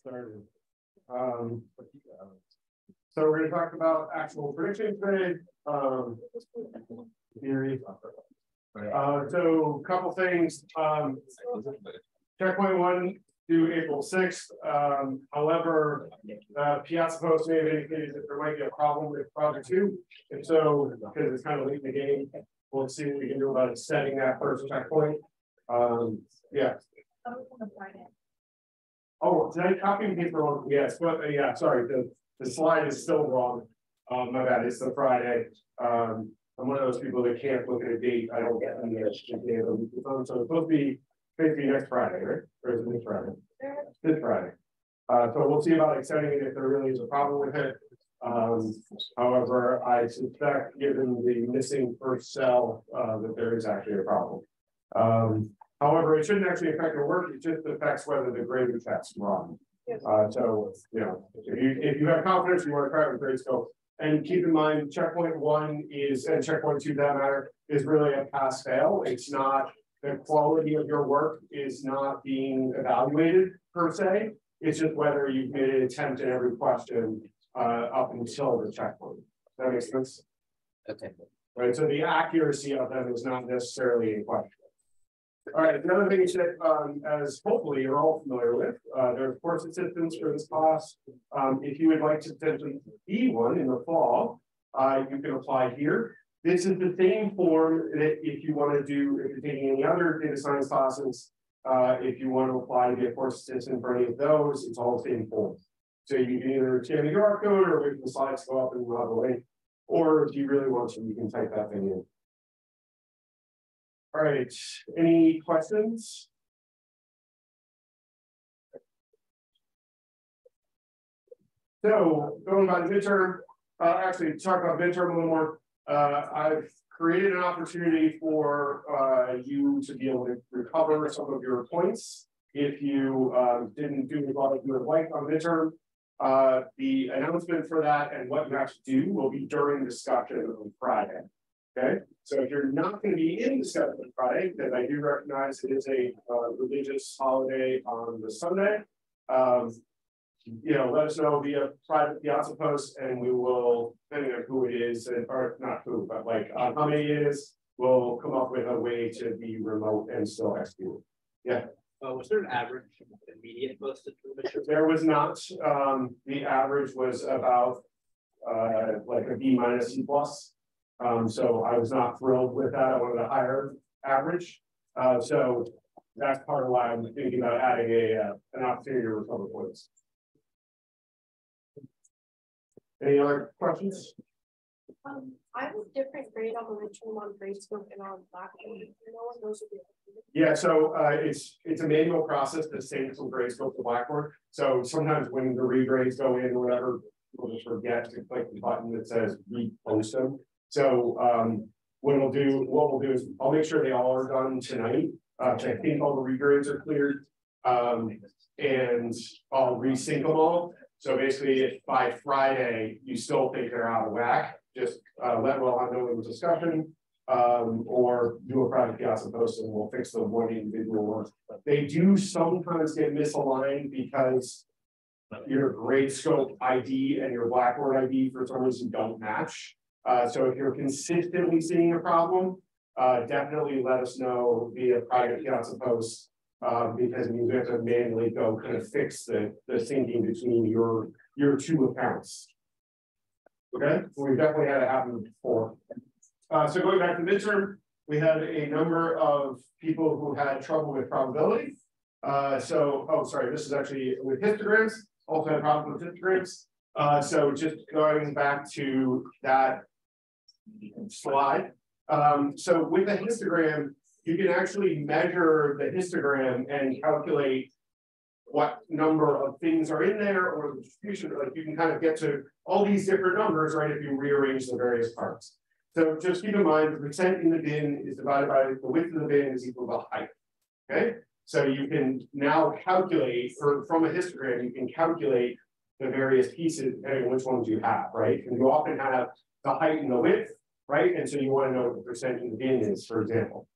started. Um, so we're going to talk about actual prediction today. Um, theory. Uh, so a couple things. Um, checkpoint one due April 6th. Um, however, uh, Piazza Post may have indicated that there might be a problem with project two. And so, because it's kind of late in the game, we'll see what we can do about setting that first checkpoint. Um, yeah. Oh, did I copy and paste wrong? Yes, but uh, yeah, sorry, the, the slide is still wrong. Um, my bad, it's the Friday. Um, I'm one of those people that can't look at a date. I don't get any the So it's supposed to be basically next Friday, right? Or is it this Friday? This Friday. Uh, so we'll see about extending it if there really is a problem with it. Um, however, I suspect given the missing first cell, uh, that there is actually a problem. Um, However, it shouldn't actually affect your work. It just affects whether the grade tests run. Uh, so, you know, if you, if you have confidence, you want to try it with Gradescope. And keep in mind, checkpoint one is, and checkpoint two, that matter, is really a pass fail. It's not, the quality of your work is not being evaluated per se. It's just whether you've made an attempt in every question uh, up until the checkpoint. That makes sense? Okay. Right, so the accuracy of them is not necessarily in question. All right, another other thing that, um, as hopefully you're all familiar with, uh, there's course assistants for this class. Um, if you would like to potentially be one in the fall, uh, you can apply here. This is the same form that if you want to do, if you're taking any other data science classes, uh, if you want to apply to be a course assistant for any of those, it's all the same form. So you can either scan the QR code or wait for the slides to go up and we'll have a link. Or if you really want to, you can type that thing in. All right, any questions? So going by the midterm, uh, actually talk about midterm a little more. Uh, I've created an opportunity for uh, you to be able to recover some of your points if you um, didn't do as you would like on midterm. Uh, the announcement for that and what you have to do will be during discussion on Friday. Okay, so if you're not going to be in the seventh Friday, because I do recognize it is a uh, religious holiday on the Sunday, um, you know, let us know via private piazza post, and we will, depending on who it is, and, or not who, but like uh, how many it is, we'll come up with a way to be remote and still execute. Yeah. Uh, was there an average immediate posted There was not. Um, the average was about uh, like a B minus C plus. Um, so I was not thrilled with that. I wanted a higher average. Uh, so that's part of why I'm thinking about adding a uh, an opportunity to recover points. Any other questions? Um, I have a different grade on the Richmond on Gradescope and on Blackboard. No one knows Yeah, so uh, it's it's a manual process the same from Gradescope to Blackboard. So sometimes when the regrades go in or whatever, people just forget to click the button that says repost them. So um, what we'll do, what we'll do is I'll make sure they all are done tonight. Uh, I think all the regrades are cleared. Um, and I'll resync them all. So basically, if by Friday you still think they're out of whack, just uh, let well know in the discussion, um, or do a private piazza post and we'll fix the one individual ones. They do sometimes get misaligned because your Gradescope ID and your Blackboard ID for some reason don't match. Uh, so if you're consistently seeing a problem, uh, definitely let us know via private piazza post uh, because it means we have to manually go kind of fix the, the syncing between your, your two accounts. Okay, so we've definitely had it happen before. Uh, so going back to midterm, we had a number of people who had trouble with probability. Uh, so, oh, sorry, this is actually with histograms, also had problems with histograms. Uh, so just going back to that slide. Um, so with a histogram, you can actually measure the histogram and calculate what number of things are in there or the distribution. Like you can kind of get to all these different numbers, right, if you rearrange the various parts. So just keep in mind the percent in the bin is divided by the width of the bin is equal to the height. Okay, so you can now calculate, or from a histogram, you can calculate the various pieces depending on which ones you have, right? And you often have the height and the width, right? And so you want to know the percent of the bin is, for example.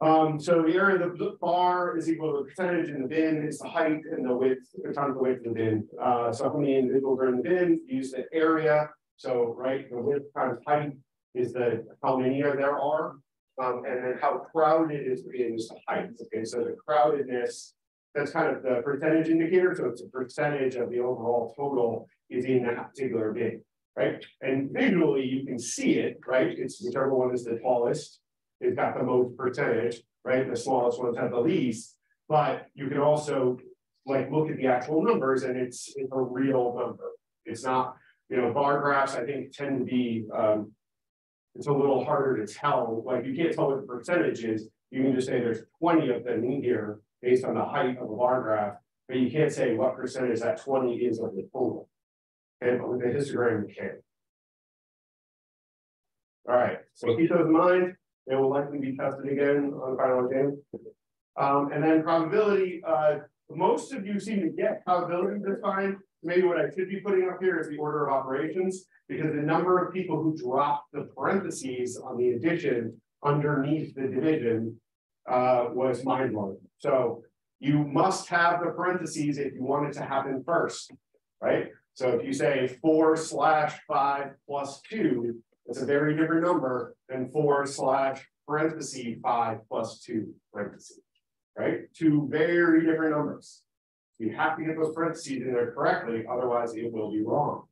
Um, so the area of the bar is equal to the percentage in the bin is the height and the width, times the width of the bin. Uh, so how many individuals are in the bin, use the area. So, right, the width times height is the, how many are there are. Um, and then how crowded is the bin is the height. Okay, so the crowdedness, that's kind of the percentage indicator. So it's a percentage of the overall total is in that particular bin, right? And visually you can see it, right? It's whichever one is the tallest it's got the most percentage, right? The smallest ones have the least, but you can also like look at the actual numbers and it's, it's a real number. It's not, you know, bar graphs, I think tend to be, um, it's a little harder to tell, like you can't tell what the percentage is. You can just say there's 20 of them in here based on the height of a bar graph, but you can't say what percentage that 20 is of the total. And with the histogram, can. All right, so keep those in mind. It will likely be tested again on the final exam. Um, and then probability, uh, most of you seem to get probability this time. Maybe what I should be putting up here is the order of operations, because the number of people who drop the parentheses on the addition underneath the division uh, was mind blowing. So you must have the parentheses if you want it to happen first, right? So if you say four slash five plus two, it's a very different number than four slash parenthesis five plus two parentheses, right? Two very different numbers. You have to get those parentheses in there correctly, otherwise it will be wrong.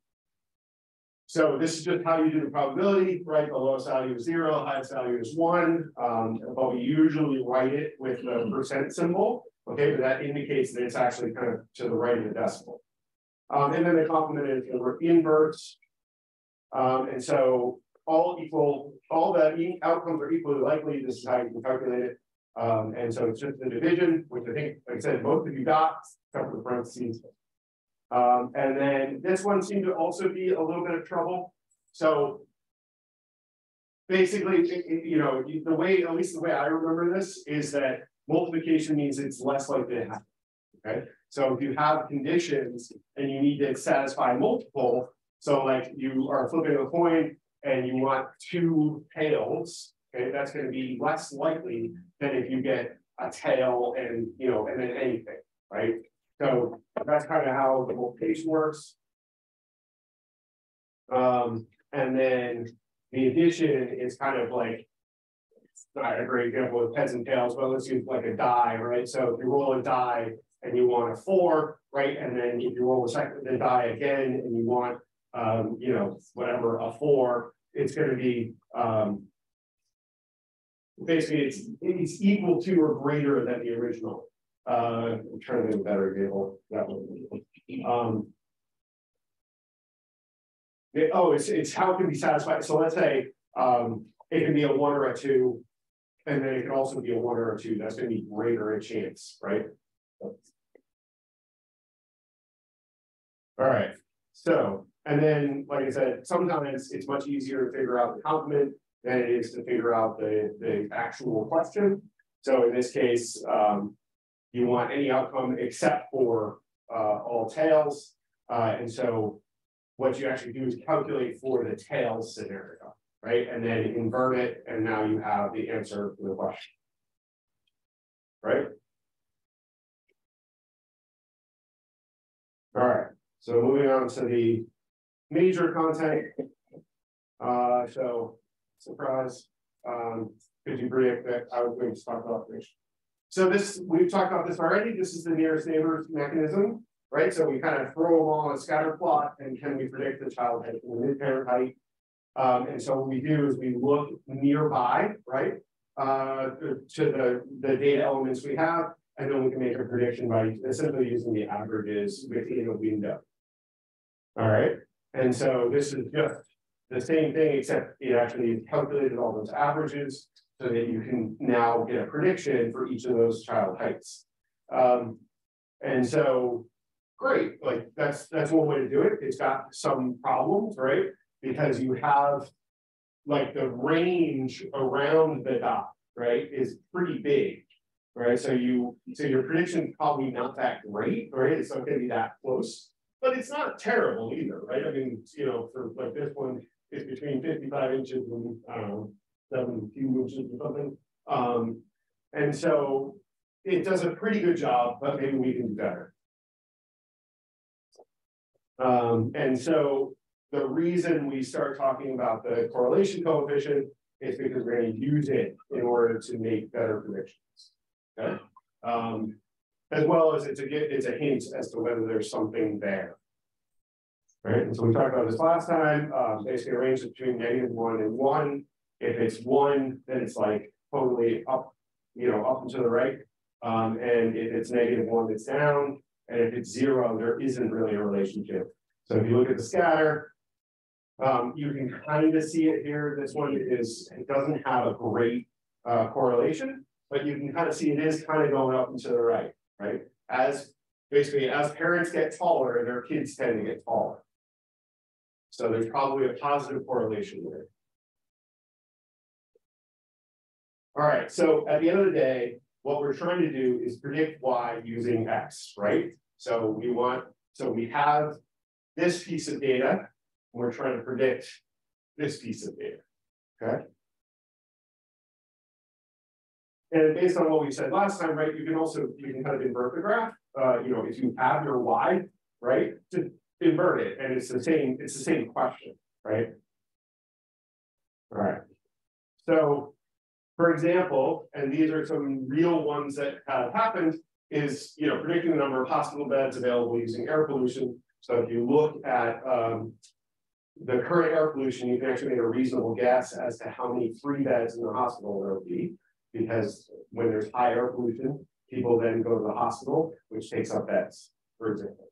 So this is just how you do the probability, right? The lowest value is zero, highest value is one, um, but we usually write it with the percent symbol, okay? But that indicates that it's actually kind of to the right of the decimal. Um, and then the complement is inverse, um, and so all equal, all the outcomes are equally likely. This is how you can calculate it. Um, and so it's just the division, which I think, like I said, both of you got, except for the parentheses. Um, and then this one seemed to also be a little bit of trouble. So basically, you know, the way, at least the way I remember this, is that multiplication means it's less likely to happen. Okay. So if you have conditions and you need to satisfy multiple, so like you are flipping a coin and you want two tails, okay, that's going to be less likely than if you get a tail and you know, and then anything, right? So that's kind of how the multiplication works. Um, and then the addition is kind of like not a great example of heads and tails, but let's use like a die, right? So if you roll a die and you want a four, right? And then if you roll a second the die again and you want um, you know, whatever, a four, it's going to be um, basically it's it's equal to or greater than the original. Uh, I'm trying to of a better example. That one. Um, it, oh, it's it's how it can be satisfied. So let's say um, it can be a one or a two, and then it can also be a one or a two. That's going to be greater in chance, right? All right. So and then, like I said, sometimes it's much easier to figure out the complement than it is to figure out the, the actual question. So in this case, um, you want any outcome except for uh, all tails. Uh, and so what you actually do is calculate for the tails scenario, right? And then invert it, and now you have the answer to the question, right? So moving on to the major content. Uh, so surprise. Um, could you predict that I was going to talk about this? So this, we've talked about this already. This is the nearest neighbors mechanism, right? So we kind of throw all on a scatter plot and can we predict the child height and the mid-parent height? Um, and so what we do is we look nearby, right? Uh, to the, the data elements we have, and then we can make a prediction by essentially using the averages within a window. All right. And so this is just the same thing, except it actually calculated all those averages so that you can now get a prediction for each of those child heights. Um, and so great, like that's that's one way to do it. It's got some problems, right? Because you have like the range around the dot, right, is pretty big, right? So you so your prediction is probably not that great, right? It's not going to be that close but it's not terrible either, right? I mean, you know, for like this one, it's between 55 inches and I don't know, seven few inches or something. Um, And so it does a pretty good job, but maybe we can do better. Um, and so the reason we start talking about the correlation coefficient is because we're going to use it in order to make better predictions. Okay. Um, as well as it's a it's a hint as to whether there's something there. Right, and so we talked about this last time, um, basically a range between negative one and one. If it's one, then it's like totally up, you know, up and to the right. Um, and if it's negative one, it's down. And if it's zero, there isn't really a relationship. So if you look at the scatter, um, you can kind of see it here. This one is, it doesn't have a great uh, correlation, but you can kind of see it is kind of going up and to the right, right? As basically, as parents get taller, their kids tend to get taller. So there's probably a positive correlation there. All right, so at the end of the day, what we're trying to do is predict Y using X, right? So we want, so we have this piece of data, and we're trying to predict this piece of data, okay? And based on what we said last time, right, you can also, you can kind of invert the graph. Uh, you know, if you have your Y, right, to invert it, and it's the same, it's the same question, right? All right. So, for example, and these are some real ones that have happened, is you know predicting the number of hospital beds available using air pollution. So if you look at um, the current air pollution, you can actually make a reasonable guess as to how many free beds in the hospital there will be, because when there's high air pollution, people then go to the hospital, which takes up beds, for example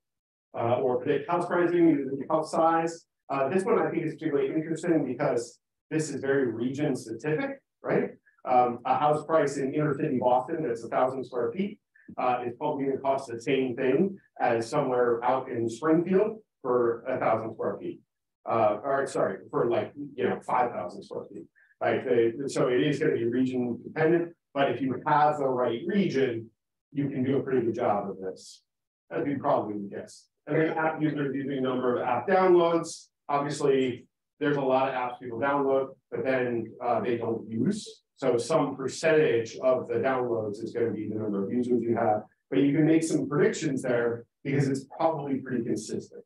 uh, or predict house pricing using house size. Uh, this one I think is particularly interesting because this is very region specific, right? Um, a house price in inner city Boston that's a thousand square feet uh, is probably going to cost the same thing as somewhere out in Springfield for a thousand square feet. Uh, or sorry, for like you know five thousand square feet. Right. so it is going to be region dependent, but if you have the right region, you can do a pretty good job of this. As you probably would guess. And then app users using number of app downloads. Obviously, there's a lot of apps people download, but then uh, they don't use. So some percentage of the downloads is going to be the number of users you have. But you can make some predictions there because it's probably pretty consistent.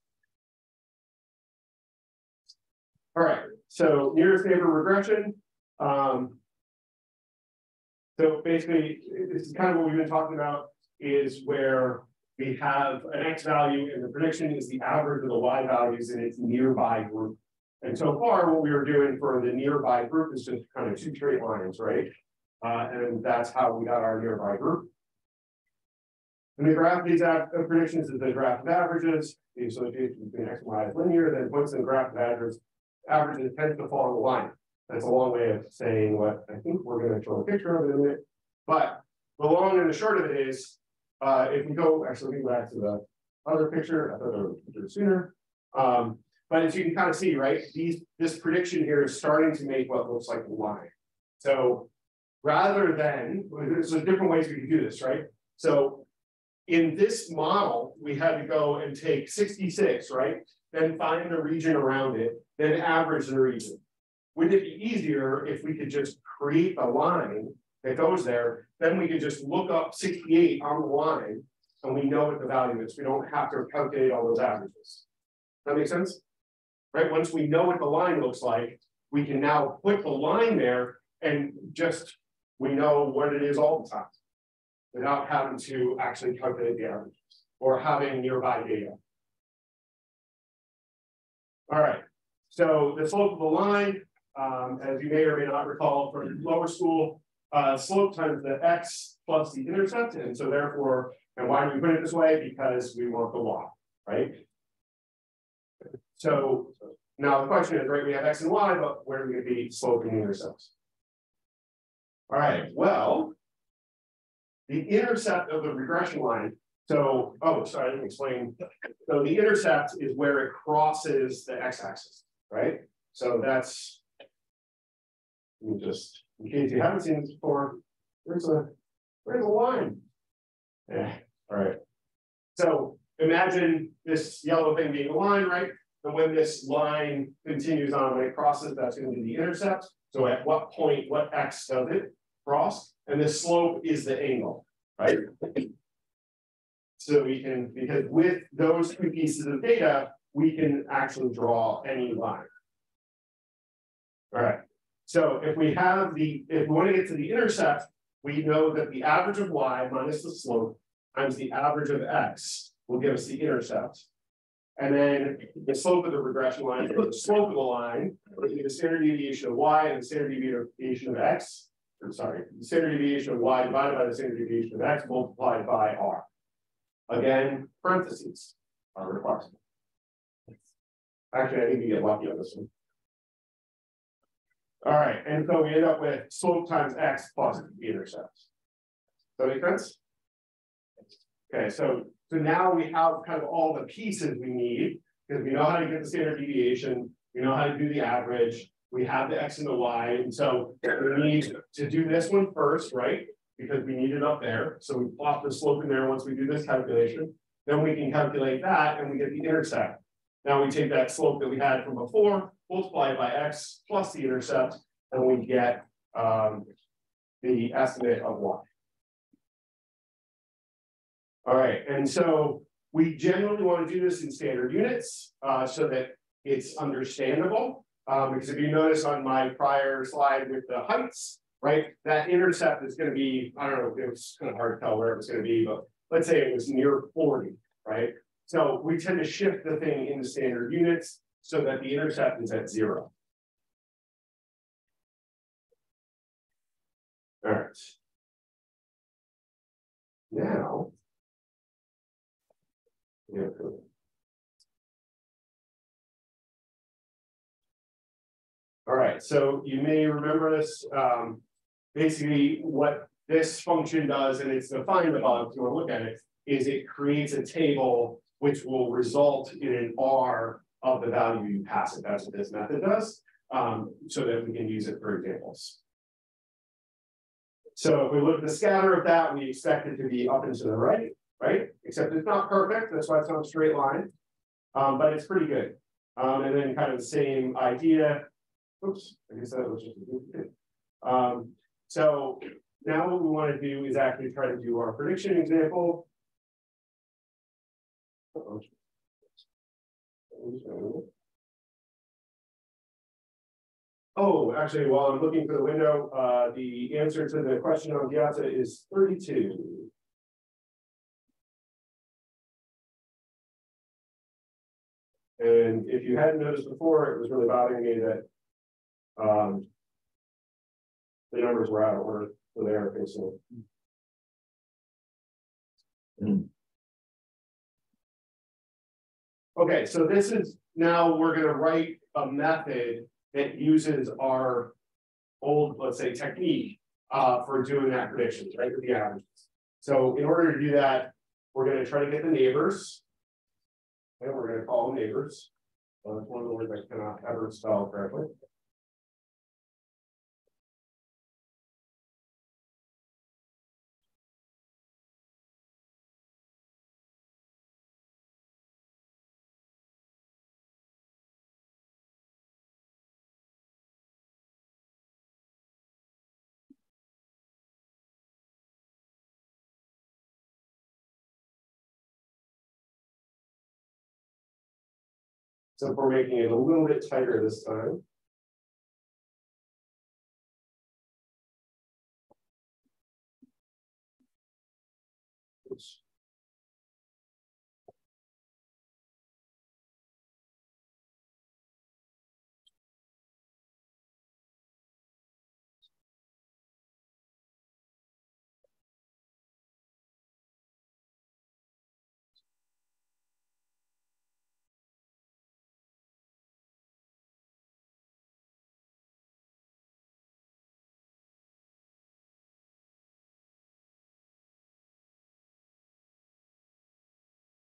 All right, so nearest neighbor regression. Um, so basically, this is kind of what we've been talking about is where we have an X value and the prediction is the average of the Y values in its nearby group. And so far, what we were doing for the nearby group is just kind of two straight lines, right? Uh, and that's how we got our nearby group. And the graph these predictions is the graph of averages. The association between X and Y is linear. Then once the graph of averages, averages tends to fall in the line. That's a long way of saying what I think we're going to show a picture of in a minute. But the long and the short of it is uh, if we go, actually, go back to the other picture, I thought I would picture sooner. Um, but as you can kind of see, right, these this prediction here is starting to make what looks like a line. So rather than, there's different ways we can do this, right? So in this model, we had to go and take 66, right? Then find the region around it, then average the region. Wouldn't it be easier if we could just create a line that goes there, then we can just look up 68 on the line and we know what the value is. We don't have to calculate all those averages. That makes sense? Right? Once we know what the line looks like, we can now put the line there and just we know what it is all the time without having to actually calculate the averages or having nearby data. All right, so the slope of the line, um, as you may or may not recall from lower school, uh, slope times the x plus the intercept. And so therefore, and why do we put it this way? Because we want the y, right? So now the question is, right, we have x and y, but where are we going to be slope and intercepts? All right, well, the intercept of the regression line. So, oh, sorry, I didn't explain. So the intercept is where it crosses the x-axis, right? So that's, just in case you haven't seen this before, there's a there's a line. Yeah, all right. So imagine this yellow thing being a line, right? And when this line continues on, when it crosses, that's going to be the intercept. So at what point, what x does it cross? and the slope is the angle, right? So we can, because with those two pieces of data, we can actually draw any line. All right, so if we have the, if we want to get to the intercept, we know that the average of y minus the slope times the average of x will give us the intercept. And then the slope of the regression line, the slope of the line, the standard deviation of y and the standard deviation of x, or sorry, the standard deviation of y divided by the standard deviation of x multiplied by r. Again, parentheses are required. Actually, I think you get lucky on this one. All right, and so we end up with slope times x plus the intercept. Does that make sense? Okay, so so now we have kind of all the pieces we need because we know how to get the standard deviation, we know how to do the average, we have the x and the y, and so we need to do this one first, right? Because we need it up there. So we plot the slope in there once we do this calculation. Then we can calculate that and we get the intercept. Now we take that slope that we had from before, multiply by x plus the intercept, and we get um, the estimate of y. All right, and so we generally want to do this in standard units uh, so that it's understandable. Um, because if you notice on my prior slide with the heights, right, that intercept is going to be, I don't know, it was kind of hard to tell where it was going to be, but let's say it was near 40, right? So we tend to shift the thing into standard units so that the intercept is at zero. All right. Now. All right, so you may remember this. Um, basically, what this function does, and it's defined above, if you want to look at it, is it creates a table which will result in an R of the value you pass it. That's what this method does, um, so that we can use it for examples. So if we look at the scatter of that, we expect it to be up and to the right, right? Except it's not perfect, that's why it's not a straight line, um, but it's pretty good. Um, and then kind of the same idea. Oops, I guess that was just a duplicate. Um, so now what we want to do is actually try to do our prediction example. Oh, actually, while I'm looking for the window, uh, the answer to the question on Piazza is 32. And if you hadn't noticed before, it was really bothering me that um, the numbers were out of order for there. So. Mm. Okay, so this is now we're going to write a method that uses our old, let's say, technique uh, for doing that predictions, right, with the averages. So in order to do that, we're going to try to get the neighbors. And we're going to call neighbors. Well, that's one of the words I cannot ever spell correctly. So if we're making it a little bit tighter this time. Oops.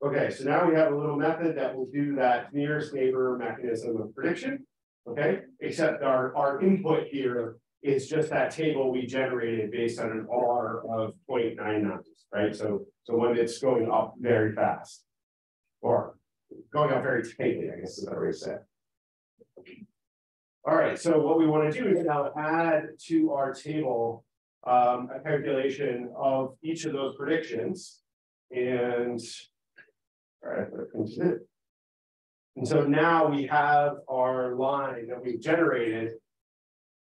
Okay, so now we have a little method that will do that nearest neighbor mechanism of prediction. Okay, except our, our input here is just that table we generated based on an R of 0.99, right? So, so when it's going up very fast, or going up very tightly, I guess is better way to say All right, so what we want to do is now add to our table um, a calculation of each of those predictions. And. Right, it. And so now we have our line that we've generated.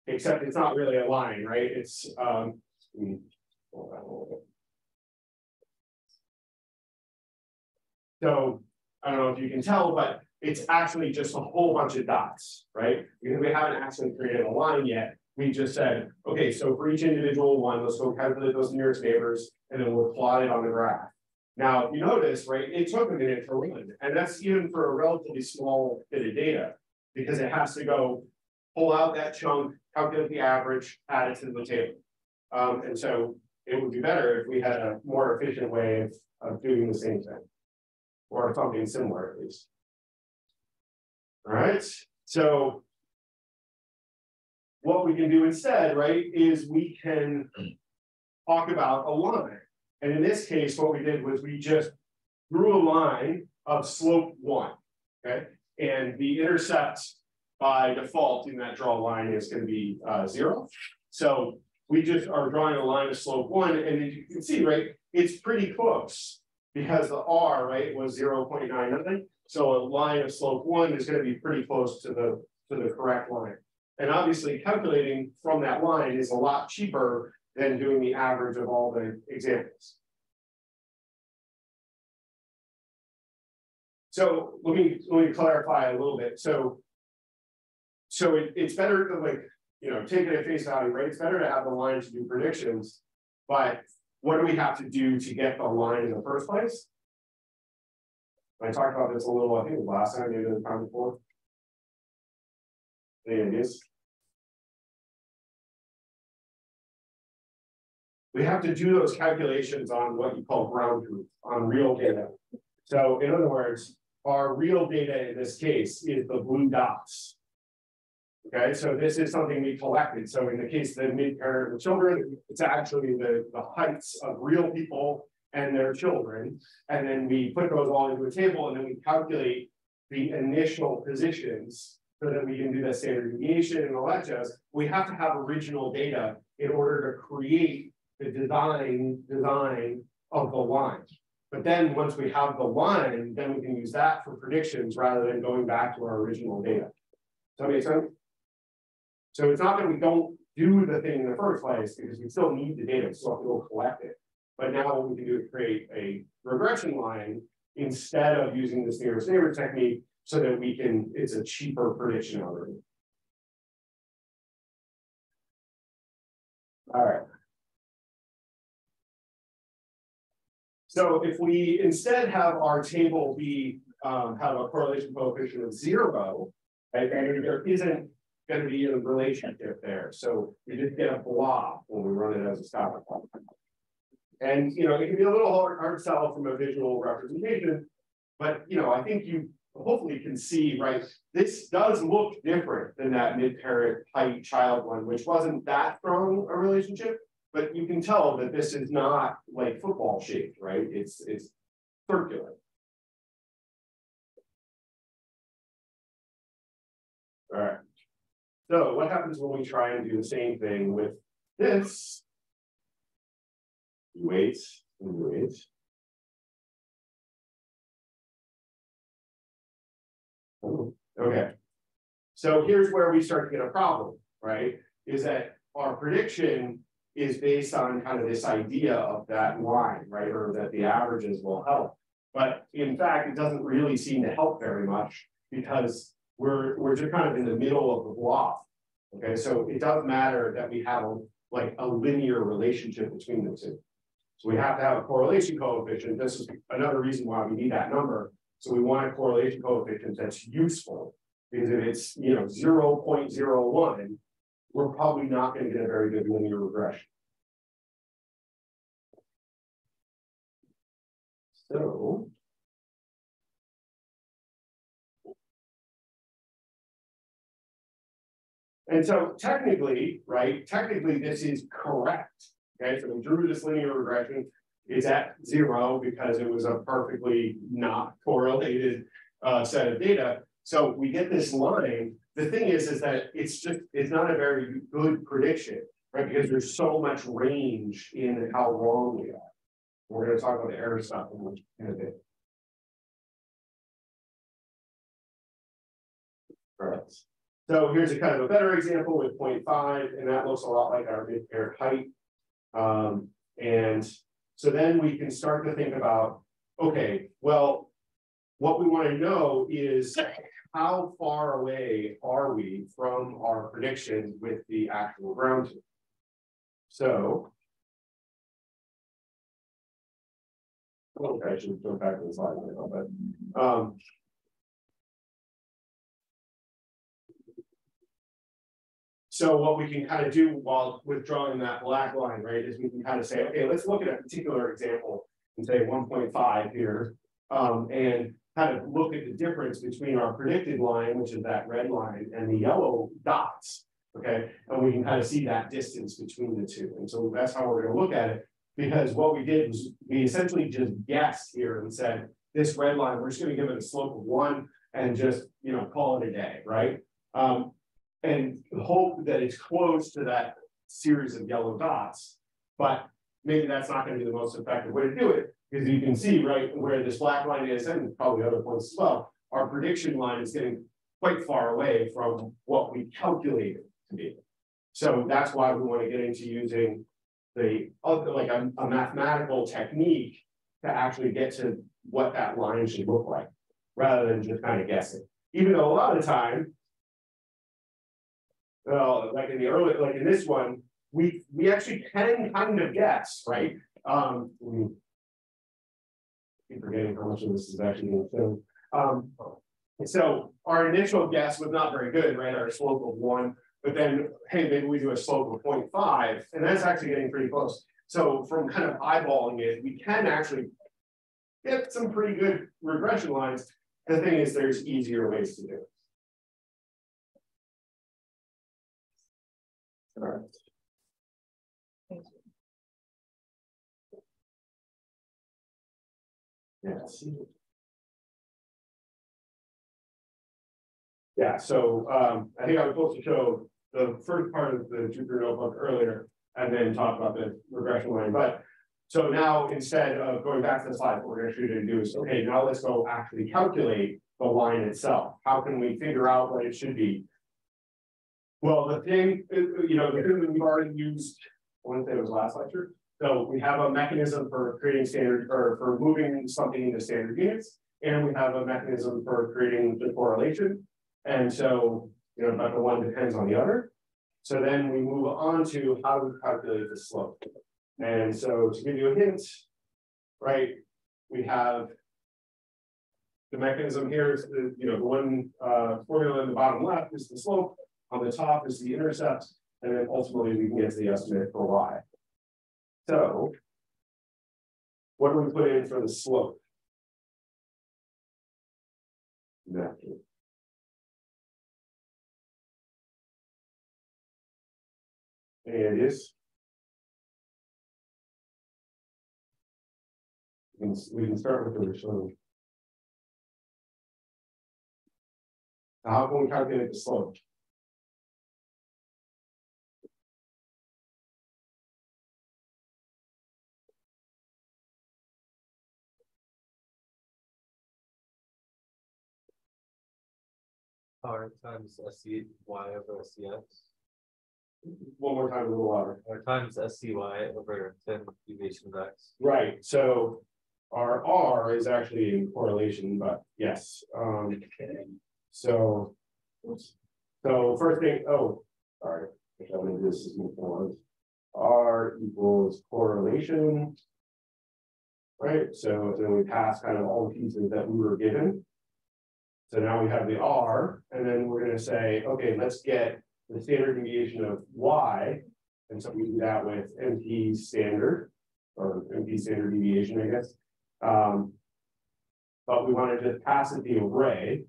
Except it's not really a line, right? It's um. So I don't know if you can tell, but it's actually just a whole bunch of dots, right? Because we haven't actually created a line yet. We just said, okay, so for each individual one, let's go calculate those nearest neighbors, and then we'll plot it on the graph. Now, you notice, right, it took a minute to run, and that's even for a relatively small bit of data, because it has to go pull out that chunk, calculate the average, add it to the table. Um, and so it would be better if we had a more efficient way of, of doing the same thing. Or something similar at least. All right, so what we can do instead, right, is we can talk about a line. And in this case, what we did was we just drew a line of slope one, okay? And the intercept by default in that draw line is going to be uh, zero. So we just are drawing a line of slope one, and as you can see, right, it's pretty close because the R, right, was 0.99. So a line of slope one is going to be pretty close to the to the correct line. And obviously calculating from that line is a lot cheaper than doing the average of all the examples. So let me let me clarify a little bit. So, so it, it's better to like, you know, take it at face value, right? It's better to have the line to do predictions, but what do we have to do to get the line in the first place? I talked about this a little, I think last time, maybe the time before. Any ideas? We have to do those calculations on what you call ground truth, on real data. So in other words, our real data in this case is the blue dots. Okay, so this is something we collected. So in the case of the mid-parent children, it's actually the, the heights of real people and their children. And then we put those all into a table and then we calculate the initial positions so that we can do the standard deviation and all that jazz. We have to have original data in order to create the design design of the line. But then once we have the line, then we can use that for predictions rather than going back to our original data. Does that make sense? So it's not that we don't do the thing in the first place because we still need the data, so we will collect it. But now what we can do is create a regression line instead of using this nearest neighbor technique so that we can, it's a cheaper prediction algorithm. All right. So if we instead have our table be um, have a correlation coefficient of zero, right, and there isn't going to be a relationship there. So we just get a blob when we run it as a scatter plot. And you know, it can be a little hard, hard to tell from a visual representation, but you know, I think you hopefully can see, right, this does look different than that mid-parent height child one, which wasn't that strong a relationship. But you can tell that this is not like football shaped, right? It's it's circular. All right. So what happens when we try and do the same thing with this? Wait, wait. Oh, okay. So here's where we start to get a problem, right? Is that our prediction is based on kind of this idea of that line, right? Or that the averages will help. But in fact, it doesn't really seem to help very much because we're, we're just kind of in the middle of the block. Okay, so it doesn't matter that we have a, like a linear relationship between the two. So we have to have a correlation coefficient. This is another reason why we need that number. So we want a correlation coefficient that's useful because if it's you know 0.01, we're probably not going to get a very good linear regression. So, and so technically, right, technically this is correct. Okay, so we drew this linear regression. It's at zero because it was a perfectly not correlated uh, set of data. So we get this line the thing is, is that it's just, it's not a very good prediction Right, because there's so much range in how wrong we are. We're gonna talk about the error stuff in a bit. Alright, so here's a kind of a better example with 0.5, and that looks a lot like our mid-pair height. Um, and so then we can start to think about, okay, well, what we want to know is how far away are we from our prediction with the actual ground truth? So. Okay, I should go back to the slide a little bit. Um, So what we can kind of do while withdrawing that black line, right, is we can kind of say, okay, let's look at a particular example and say one point five here. Um, and kind of look at the difference between our predicted line, which is that red line, and the yellow dots. Okay, and we can kind of see that distance between the two. And so that's how we're going to look at it. Because what we did was we essentially just guessed here and said, this red line, we're just going to give it a slope of one and just, you know, call it a day, right? Um, and hope that it's close to that series of yellow dots. But maybe that's not going to be the most effective way to do it, because you can see right where this black line is, and probably other points as well, our prediction line is getting quite far away from what we calculated to be. So that's why we want to get into using the other, like a, a mathematical technique to actually get to what that line should look like, rather than just kind of guessing. Even though a lot of the time, well, like in the early, like in this one, we we actually can kind of guess, right? Um, keep forgetting how much of this is actually being filmed. Um, so our initial guess was not very good, right? Our slope of one, but then hey, maybe we do a slope of 0.5, and that's actually getting pretty close. So from kind of eyeballing it, we can actually get some pretty good regression lines. The thing is, there's easier ways to do it. All right. Yes. Yeah, so um, I think I was supposed to show the first part of the Jupyter notebook earlier and then talk about the regression line. But so now instead of going back to the slide, what we're going to do is okay, now let's go actually calculate the line itself. How can we figure out what it should be? Well, the thing, you know, the thing that we've already used, I want to say it was last lecture. So we have a mechanism for creating standard or for moving something into standard units, and we have a mechanism for creating the correlation. And so, you know, the one depends on the other. So then we move on to how do we calculate the slope. And so to give you a hint, right, we have the mechanism here is the, you know, the one uh, formula in the bottom left is the slope. On the top is the intercept, and then ultimately we can get to the estimate for y. So, what do we put in for the slope? Naturally. And it is. We can, we can start with the original. How can we calculate the slope? R times SDY over SDX. One more time, a little louder. Or times SDY over ten deviation of X. Right, so our R is actually in correlation, but yes, um, so. So first thing, oh, sorry, I think this is more R equals correlation. Right, so then we pass kind of all the pieces that we were given. So now we have the R, and then we're gonna say, okay, let's get the standard deviation of Y. And so we do that with NP standard, or NP standard deviation, I guess. Um, but we want to just pass it the array.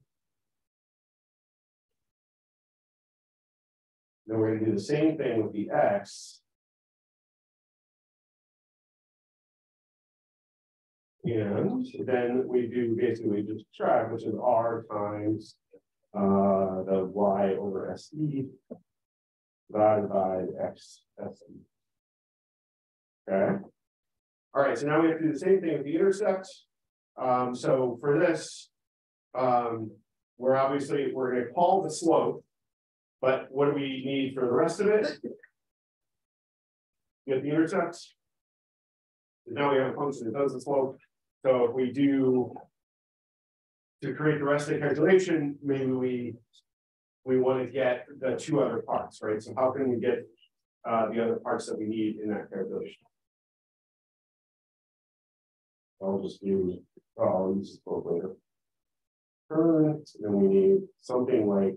Then we're gonna do the same thing with the X. And then we do basically just track, which is R times uh, the Y over SE. divided by x, that's. Okay. All right, so now we have to do the same thing with the intercept. Um, so for this. Um, we're obviously, we're gonna call the slope. But what do we need for the rest of it? Get the intercepts. Now we have a function that does the slope, so if we do. To create the rest of the calculation, maybe we. We want to get the two other parts, right? So how can we get uh the other parts that we need in that calculation? I'll just do, oh, I'll use this later. Current, then we need something like.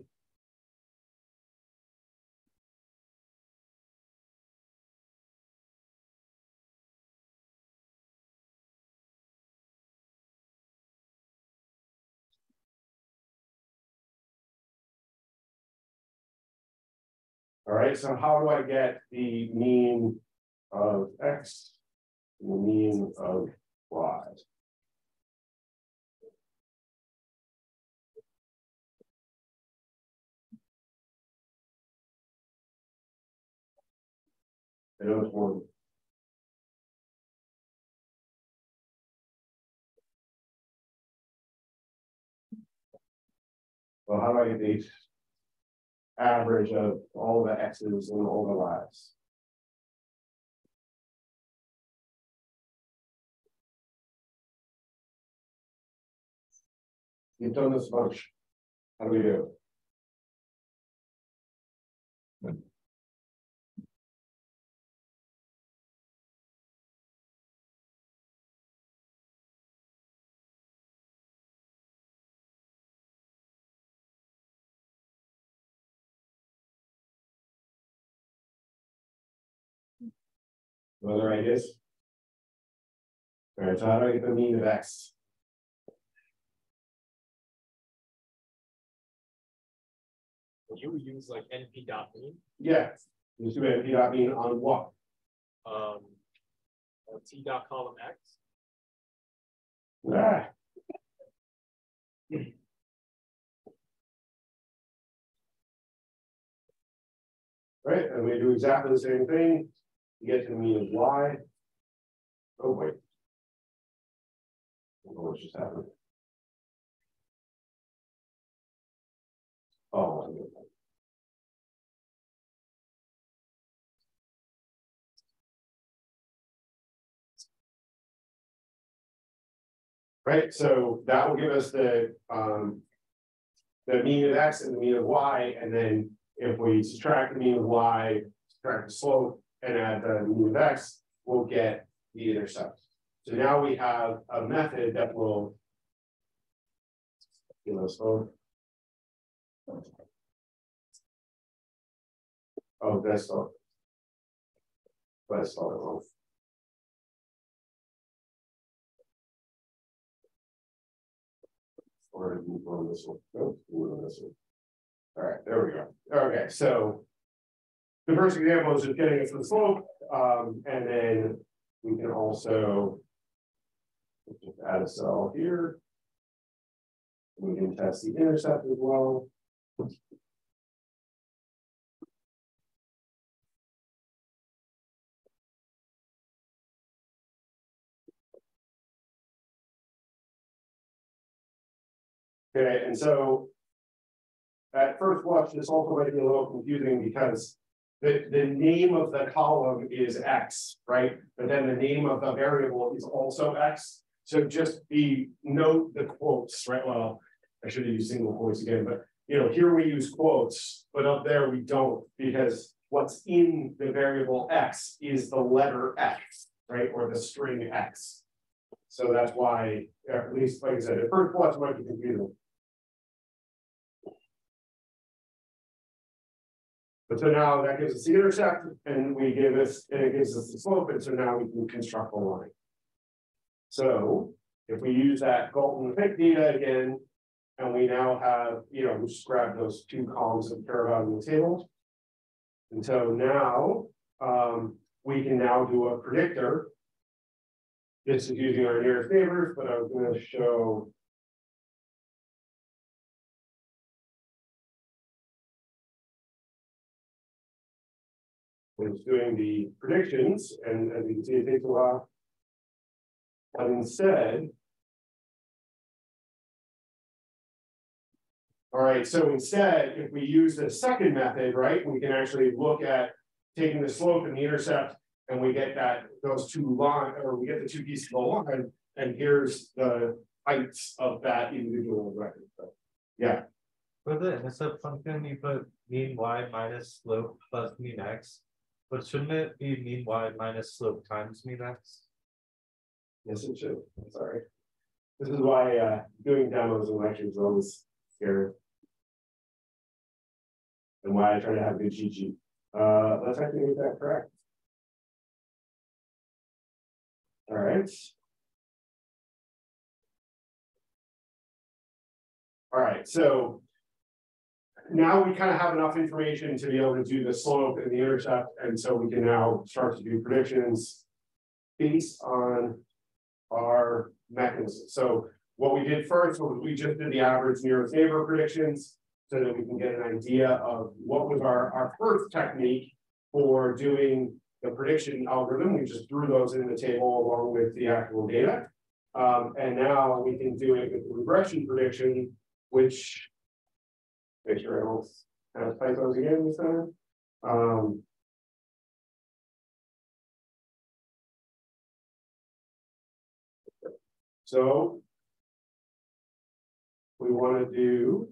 All right, so how do I get the mean of X? and The mean of Y? I know it's more. Well, how do I get the average of all the X's and all the Y's? You've done this a bunch. How do we do? Other ideas? All right, so how do I get the mean of X? You use like NP dot mean, Yeah, just do it, dot mean on what? um. uh, T dot column X, Ah. Right, and we do exactly the same thing, get to the mean of Y. Oh, wait. I What just happened? Oh. Right, so that will give us the, um. The mean of X and the mean of Y, and then if we subtract the mean of Y, subtract the slope and add the mean of X, we'll get the intercept. So now we have a method that will. You know, slope. Oh, that's all. That's all. Or move on this one, oh, no, move on this one. All right, there we go, okay, so. The first example is just getting us to the slope, um, and then we can also. Just add a cell here. We can test the intercept as well. Okay, and so. At first blush, this also might be a little confusing because. The, the name of the column is X, right? But then the name of the variable is also X. So just be, note the quotes, right? Well, I should have used single quotes again, but you know, here we use quotes, but up there we don't because. What's in the variable X is the letter X, right? Or the string X. So that's why, at least, like I said, at first blush might be confusing. But so now that gives us the intercept and we give us, and it gives us the slope, and so now we can construct a line. So if we use that Galton pick data again, and we now have, you know, we just grab those two columns of Caravana in the table. And so now, um, we can now do a predictor. This is using our nearest neighbors, but I was gonna show was doing the predictions, and as you can see, it takes a while. But instead. All right, so instead, if we use the second method, right, we can actually look at taking the slope and the intercept. And we get that, those two line, or we get the two pieces of the line, and here's the heights of that individual record, so, yeah. For the intercept function, you put mean y minus slope plus mean x. But shouldn't it be mean y minus slope times mean x? Yes, it should, I'm sorry. This is why uh doing demos and lectures is always scary. And why I try to have good sheet. Uh, let's actually get that correct. All right. All right, so. Now we kind of have enough information to be able to do the slope and the intercept, and so we can now start to do predictions. Based on our mechanism. So what we did first was we just did the average nearest neighbor predictions. So that we can get an idea of what was our, our first technique for doing the prediction algorithm. We just threw those in the table along with the actual data. Um, and now we can do it with the regression prediction, which make sure I don't have again this time. Um, So. We want to do.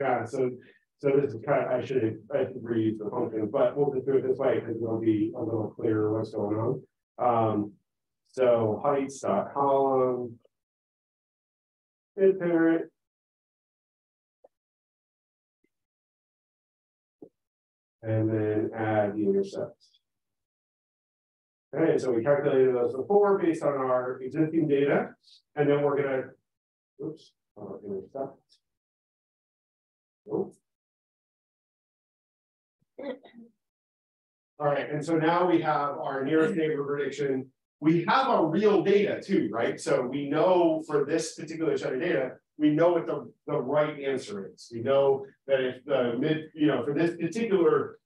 Yeah, so, so this is kind of, I should, I should read the function, but we'll just do it this way because it'll be a little clearer what's going on. Um, so heights dot column. Mid parent. And then add the intercepts. Okay, so we calculated those before based on our existing data, and then we're gonna, oops, uh, intercept. Oops. All right, and so now we have our nearest neighbor prediction. We have our real data too, right? So we know for this particular set of data, we know what the, the right answer is. We know that if the mid, you know, for this particular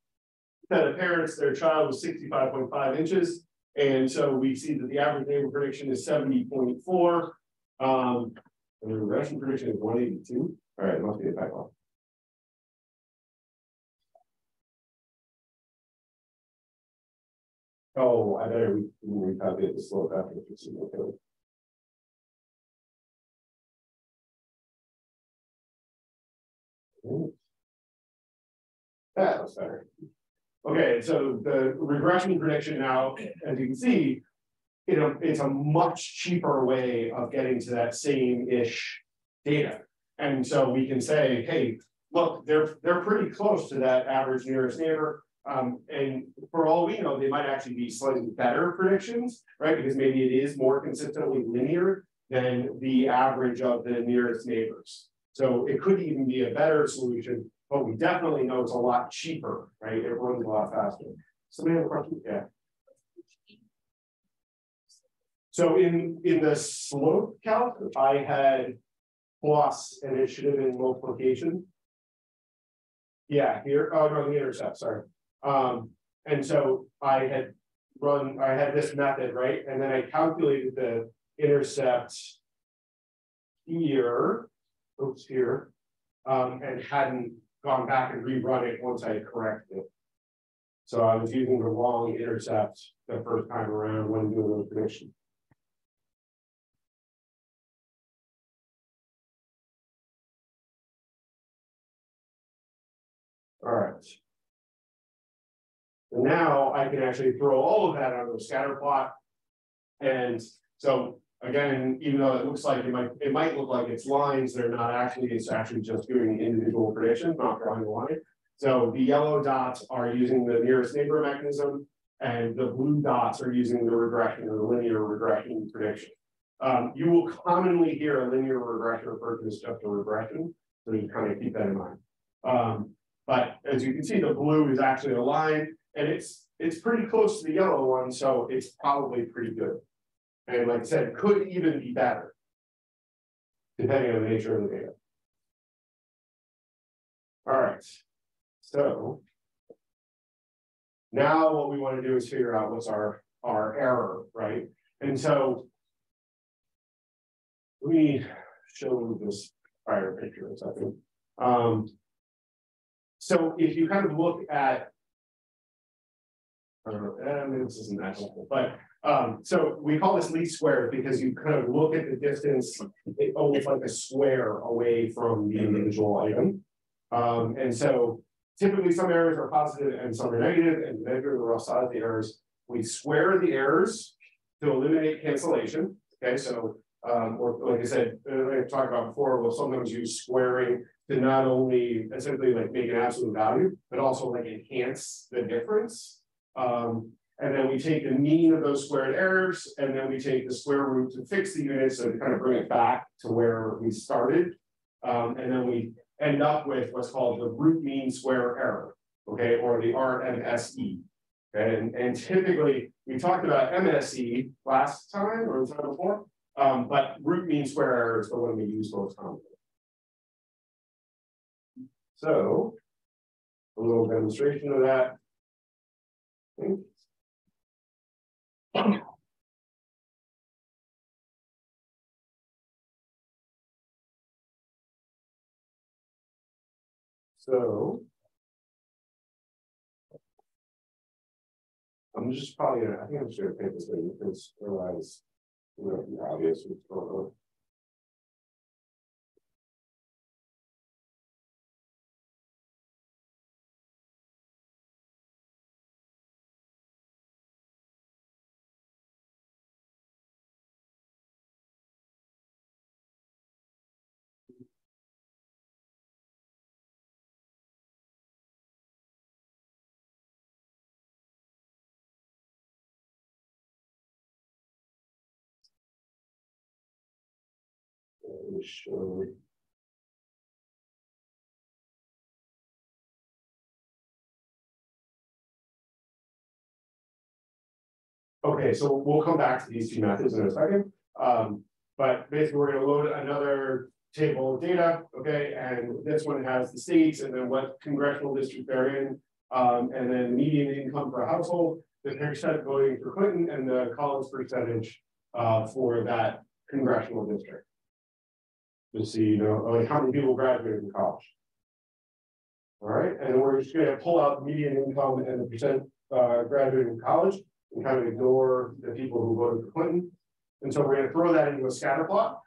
set of parents, their child was 65.5 inches. And so we see that the average neighbor prediction is 70.4. Um, and the regression prediction is 182. All right, it must be a typo. Oh, I better re recalculate the slope after the single code. That better. Okay, so the regression prediction now, as you can see, know, it's a much cheaper way of getting to that same-ish data. And so we can say, hey, look, they're they're pretty close to that average nearest neighbor. Um, and for all we know, they might actually be slightly better predictions, right? Because maybe it is more consistently linear than the average of the nearest neighbors. So it could even be a better solution, but we definitely know it's a lot cheaper, right? It runs a lot faster. Somebody have a question? Yeah. So in, in the slope calc, I had plus and it should have been multiplication. Yeah, here, oh no, the intercept, sorry. Um, and so I had run, I had this method, right? And then I calculated the intercept here, oops, here, um, and hadn't gone back and rerun it once I corrected it. So I was using the wrong intercept the first time around when doing the prediction. All right. And now I can actually throw all of that onto a scatter plot. And so again, even though it looks like it might, it might look like it's lines, they're not actually, it's actually just doing individual predictions, not drawing a line. So the yellow dots are using the nearest neighbor mechanism, and the blue dots are using the regression or the linear regression prediction. Um, you will commonly hear a linear regression referred to as just a regression, so you kind of keep that in mind. Um, but as you can see, the blue is actually a line, and it's it's pretty close to the yellow one, so it's probably pretty good. And like I said, could even be better, depending on the nature of the data. All right, so. Now what we want to do is figure out what's our, our error, right? And so. Let me show this prior picture a second. Um. So if you kind of look at. I don't know, eh, maybe this isn't that helpful, but um, so we call this least squares because you kind of look at the distance, it almost like a square away from the individual item. Um, and so typically some errors are positive and some are negative, and to measure the rough side of the errors, we square the errors to eliminate cancellation. Okay, so um, or like I said, uh, I talked about before, we'll sometimes use squaring to not only essentially like make an absolute value, but also like enhance the difference. Um, and then we take the mean of those squared errors, and then we take the square root to fix the unit, so to kind of bring it back to where we started. Um, and then we end up with what's called the root mean square error, okay, or the RMSE. And, and typically we talked about MSE last time or the time before, um, but root mean square error is the one we use most commonly. So, a little demonstration of that. So. I'm just probably gonna, I think I'm just gonna paint this thing because otherwise. It won't be obvious what's going on. Sure. Okay, so we'll come back to these two methods in a second. Um, but basically we're gonna load another table of data, okay, and this one has the states and then what congressional district they're in. Um, and then median income per household, the percent voting for Clinton and the college percentage uh, for that congressional district to see, you know, like how many people graduated from college. All right, and we're just gonna pull out median income and the percent uh, graduating from college and kind of ignore the people who voted for Clinton. And so we're gonna throw that into a scatter plot.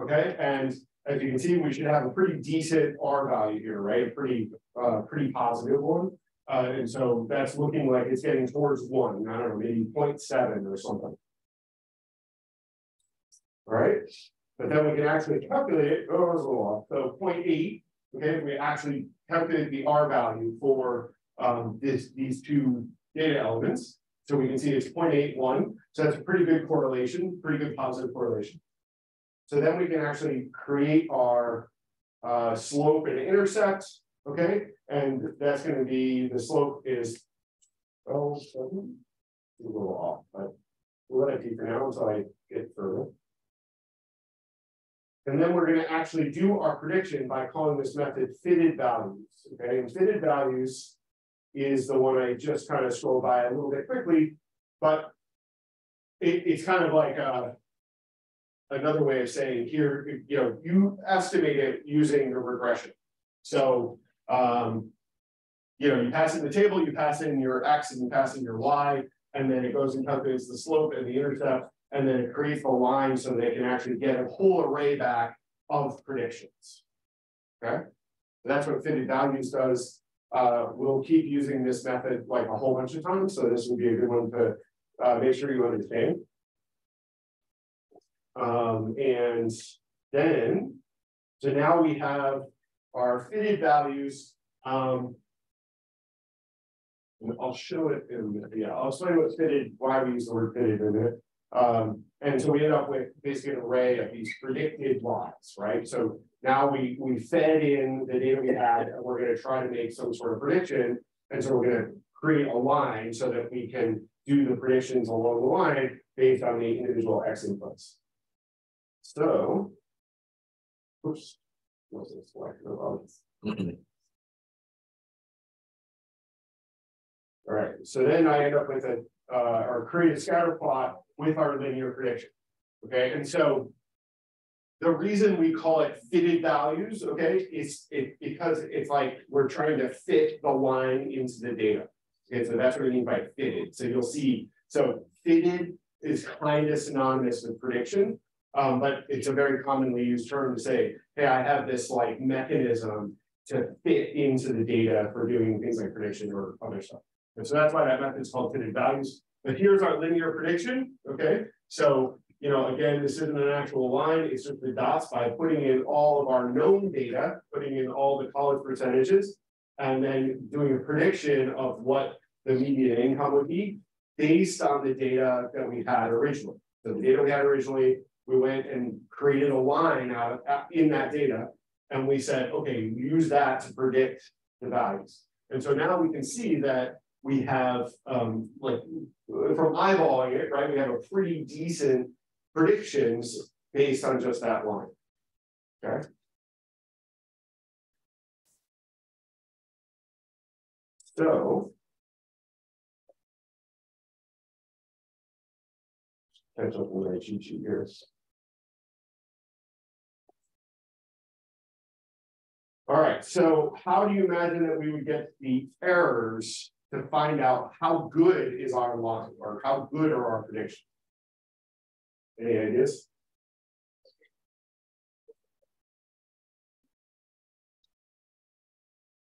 Okay, and as you can see, we should have a pretty decent R value here, right? Pretty, uh, pretty positive one. Uh, and so that's looking like it's getting towards one, I don't know, maybe 0.7 or something. All right, but then we can actually calculate it, oh, little off, so 0.8, okay, we actually calculate the R value for um, this, these two data elements. So we can see it's 0.81, so that's a pretty good correlation, pretty good positive correlation. So then we can actually create our uh, slope and intercept, okay? And that's gonna be, the slope is, oh, a little off, but we'll let it be for now until I get further. And then we're gonna actually do our prediction by calling this method fitted values, okay? And fitted values is the one I just kind of scrolled by a little bit quickly, but it, it's kind of like a, another way of saying here, you know, you estimate it using the regression. So, um, you know, you pass in the table, you pass in your X and you pass in your Y, and then it goes and calculates the slope and the intercept, and then it creates a line so they can actually get a whole array back of predictions. Okay, that's what fitted values does. Uh, we'll keep using this method like a whole bunch of times, so this would be a good one to uh, make sure you understand. Um, and then, so now we have our fitted values. Um, I'll show it in a minute. Yeah, I'll explain what fitted, why we use the word fitted in a minute. Um, and so we end up with basically an array of these predicted lines, right? So now we we fed in the data we had, and we're going to try to make some sort of prediction. And so we're going to create a line so that we can do the predictions along the line based on the individual x inputs. So, oops, wasn't selected All right, so then I end up with a uh, or create a scatter plot with our linear prediction. Okay, and so. The reason we call it fitted values, okay, is it because it's like we're trying to fit the line into the data. Okay, so that's what I mean by fitted. So you'll see, so fitted is kind of synonymous with prediction. Um, but it's a very commonly used term to say, hey, I have this like mechanism to fit into the data for doing things like prediction or other stuff. And so that's why that method is called fitted values. But here's our linear prediction, okay? So, you know, again, this isn't an actual line, it's just the dots by putting in all of our known data, putting in all the college percentages, and then doing a prediction of what the median income would be based on the data that we had originally. So the data we had originally, we went and created a line out of, uh, in that data, and we said, okay, use that to predict the values. And so now we can see that we have, um, like, from eyeballing it, right, we have a pretty decent predictions based on just that line. Okay. So. Catch up with my cheat sheet here. All right, so how do you imagine that we would get the errors to find out how good is our line or how good are our predictions? Any ideas?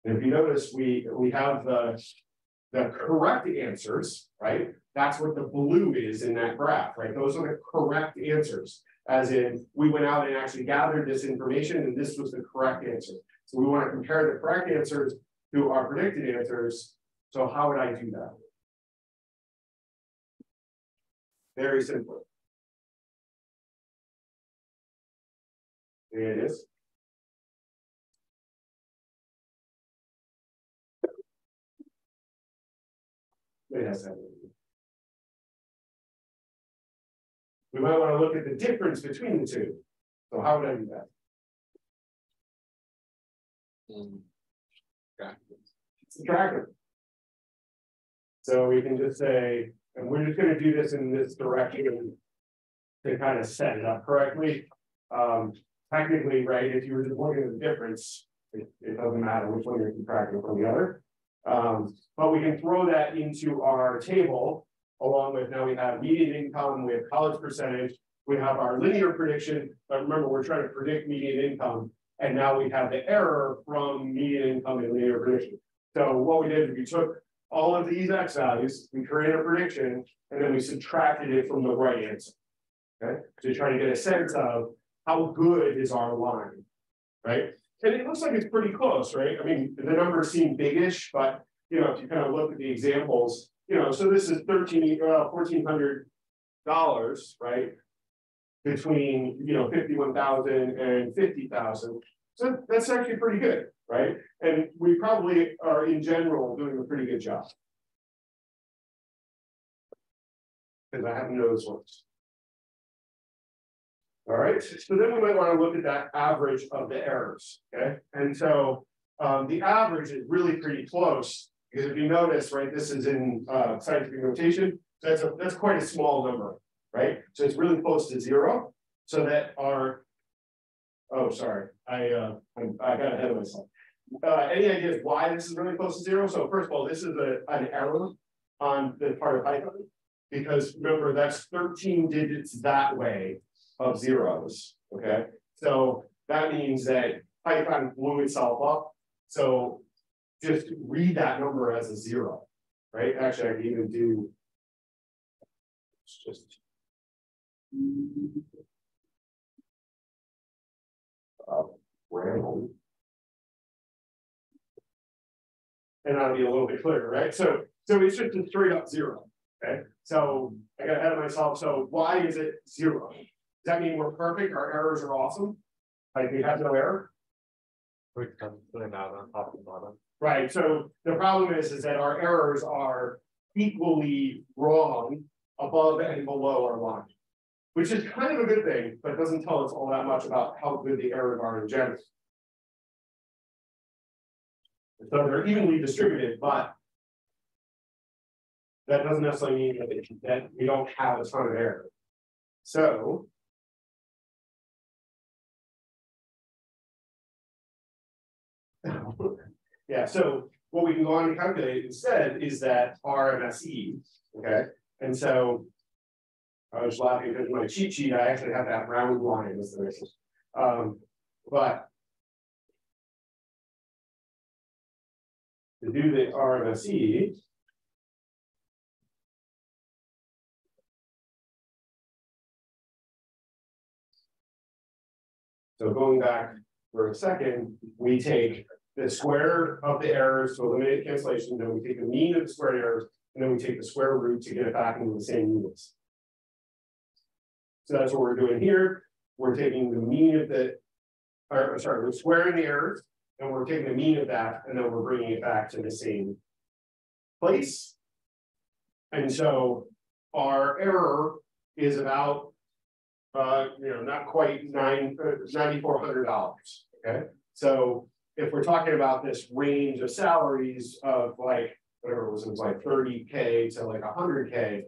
And if you notice, we we have the the correct answers, right? That's what the blue is in that graph, right? Those are the correct answers. As in, we went out and actually gathered this information, and this was the correct answer. So we want to compare the correct answers to our predicted answers. So how would I do that? Very simple. There it is. Second. We might want to look at the difference between the two. So how would I do that? Mm. Subtract them. So we can just say, and we're just gonna do this in this direction to kind of set it up correctly. Um, technically, right, if you were just looking at the difference, it, it doesn't matter which one you're subtracting from the other. Um, but we can throw that into our table along with now we have median income, we have college percentage, we have our linear prediction, but remember, we're trying to predict median income. And now we have the error from median income and linear prediction. So what we did is we took all of these X values, we created a prediction, and then we subtracted it from the right answer. Okay, to try to get a sense of how good is our line, right? And it looks like it's pretty close, right? I mean, the numbers seem biggish, but you know, if you kind of look at the examples, you know, so this is 13, uh, $1,400, right? Between, you know, 51,000 and 50,000. So that's actually pretty good, right? And we probably are in general doing a pretty good job. Because I haven't noticed. All right, so then we might want to look at that average of the errors, okay? And so um, the average is really pretty close because if you notice, right, this is in uh, scientific notation, that's, a, that's quite a small number, right? So it's really close to zero, so that our, oh, sorry, I, uh, I, I got ahead of myself. Uh, any ideas why this is really close to zero? So first of all, this is a, an error on the part of Python, because remember, that's 13 digits that way of zeros, okay? So that means that Python blew itself up. So just read that number as a zero, right? Actually, I can even do it's just uh, random. And that'll be a little bit clearer, right? So, so it's just a straight up zero. Okay, so I got ahead of myself. So why is it zero? Does that mean we're perfect? Our errors are awesome? Like we have no error? We can put it out on top and bottom. Right, so the problem is, is that our errors are equally wrong above and below our line. Which is kind of a good thing, but doesn't tell us all that much about how good the errors are in general. So they're evenly distributed, but that doesn't necessarily mean that, that we don't have a ton of error. So. Yeah, so what we can go on and calculate instead is that RMSE, okay, and so. I was laughing because my cheat sheet, I actually have that round line as the basis. Um, but. To do the RMSE. So going back for a second, we take the square of the errors to eliminate cancellation, then we take the mean of the square errors, and then we take the square root to get it back into the same units. So that's what we're doing here. We're taking the mean of the, or sorry, we're squaring the errors, and we're taking the mean of that, and then we're bringing it back to the same place. And so our error is about, uh, you know, not quite nine, uh, ninety-four hundred dollars, okay? So if we're talking about this range of salaries of like, whatever it was, it was like thirty K to like hundred K.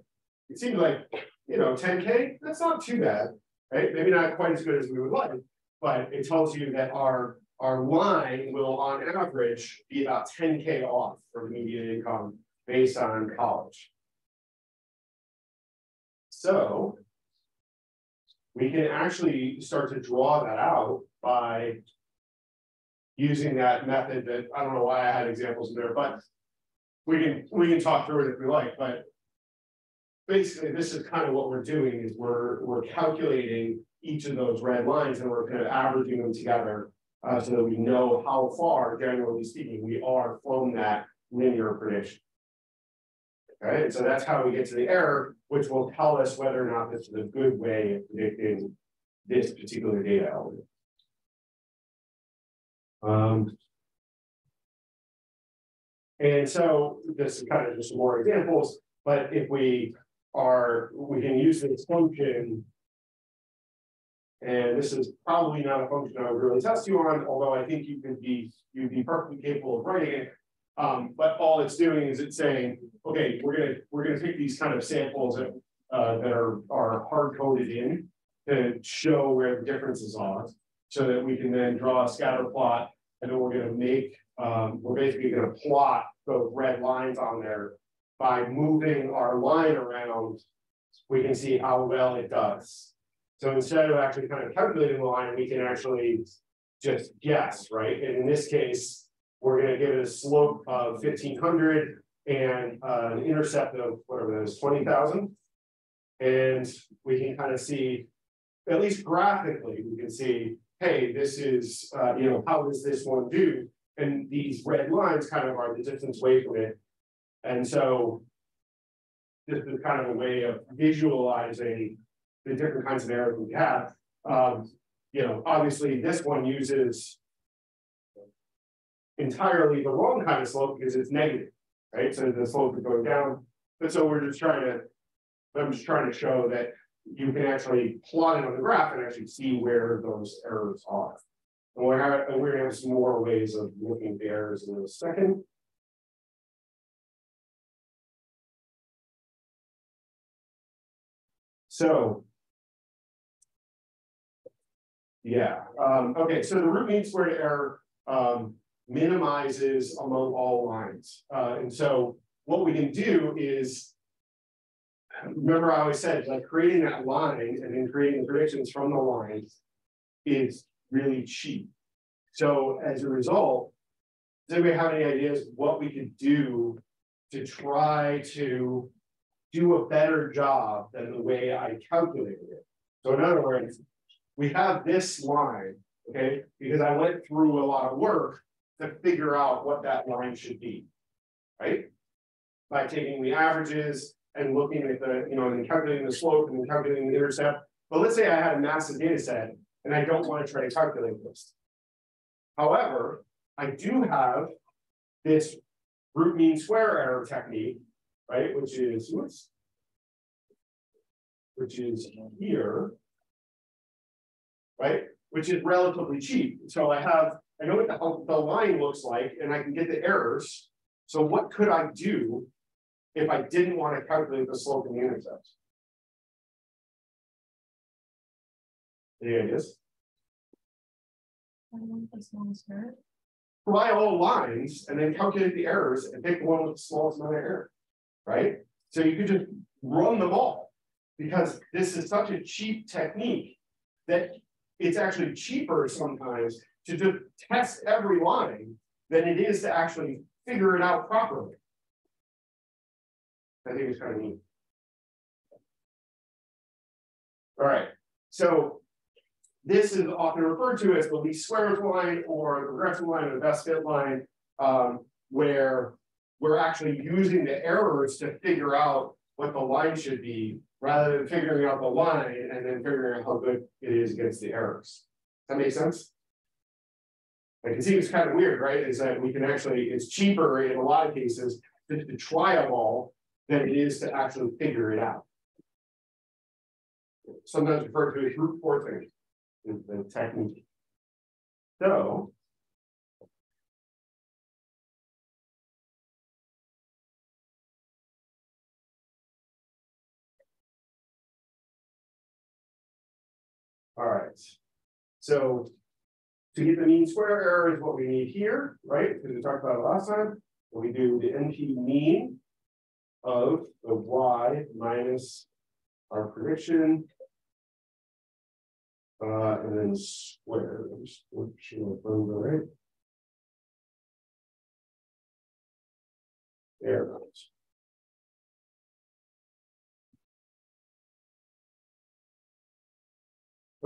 It seems like, you know, ten K, that's not too bad, right? Maybe not quite as good as we would like. But it tells you that our, our line will on average be about ten K off for the median income based on college. So. We can actually start to draw that out by using that method that, I don't know why I had examples in there, but we can, we can talk through it if we like, but basically, this is kind of what we're doing is we're, we're calculating each of those red lines and we're kind of averaging them together uh, so that we know how far, generally speaking, we are from that linear prediction. Okay, and so that's how we get to the error, which will tell us whether or not this is a good way of predicting this particular data element. Um, and so this is kind of just more examples, but if we are, we can use this function. And this is probably not a function I would really test you on, although I think you could be, you'd be perfectly capable of writing it. Um, but all it's doing is it's saying, okay, we're gonna, we're gonna take these kind of samples that, uh, that are, are hard coded in. To show where the differences are, so that we can then draw a scatter plot. And then we're gonna make, um, we're basically gonna plot those red lines on there. By moving our line around, we can see how well it does. So instead of actually kind of calculating the line, we can actually just guess, right? And in this case, we're gonna give it a slope of fifteen hundred and uh, an intercept of whatever it is, twenty thousand. And we can kind of see, at least graphically, we can see, hey, this is, uh, you know, how does this one do? And these red lines kind of are the distance away from it. And so. This is kind of a way of visualizing the different kinds of errors we have. Um, you know, obviously, this one uses entirely the wrong kind of slope because it's negative, right? So the slope is going down. But so we're just trying to, I'm just trying to show that you can actually plot it on the graph and actually see where those errors are. And we're, we're gonna have some more ways of looking at errors in a second. So. Yeah, um, okay, so the root mean squared error, um, minimizes among all lines. Uh, and so what we can do is. Remember, I always said, like creating that line and then creating predictions from the line is really cheap. So as a result, does anybody have any ideas what we could do to try to do a better job than the way I calculated it? So in other words, we have this line, okay, because I went through a lot of work to figure out what that line should be, right? By taking the averages and looking at the, you know, and calculating the slope and calculating the intercept. But let's say I had a massive data set and I don't want to try to calculate this. However, I do have this root mean square error technique, right, which is, whoops, which is here, right, which is relatively cheap. So I have, I know what the, the line looks like and I can get the errors. So what could I do if I didn't want to calculate the slope and the intercept? Any ideas? Provide all lines and then calculate the errors and pick the one with the smallest amount of error. Right? So you could just run them all. Because this is such a cheap technique that it's actually cheaper sometimes to just test every line than it is to actually figure it out properly. I think it's kind of neat. All right, so this is often referred to as the least squares line or the regression line or the best fit line, um, where we're actually using the errors to figure out what the line should be rather than figuring out the line and then figuring out how good it is against the errors. Does that make sense? I can see it's kind of weird, right? Is that we can actually, it's cheaper in a lot of cases to, to try them all than it is to actually figure it out. Sometimes referred to as brute forcing the technique. So. All right, so to get the mean square error is what we need here, right? Because we talked about it last time. We do the NP mean of the y minus our prediction. Uh, and then square, just make sure right. There it goes.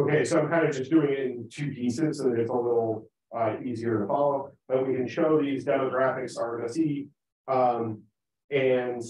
Okay, so I'm kind of just doing it in two pieces so that it's a little uh, easier to follow, but we can show these demographics are see um, and.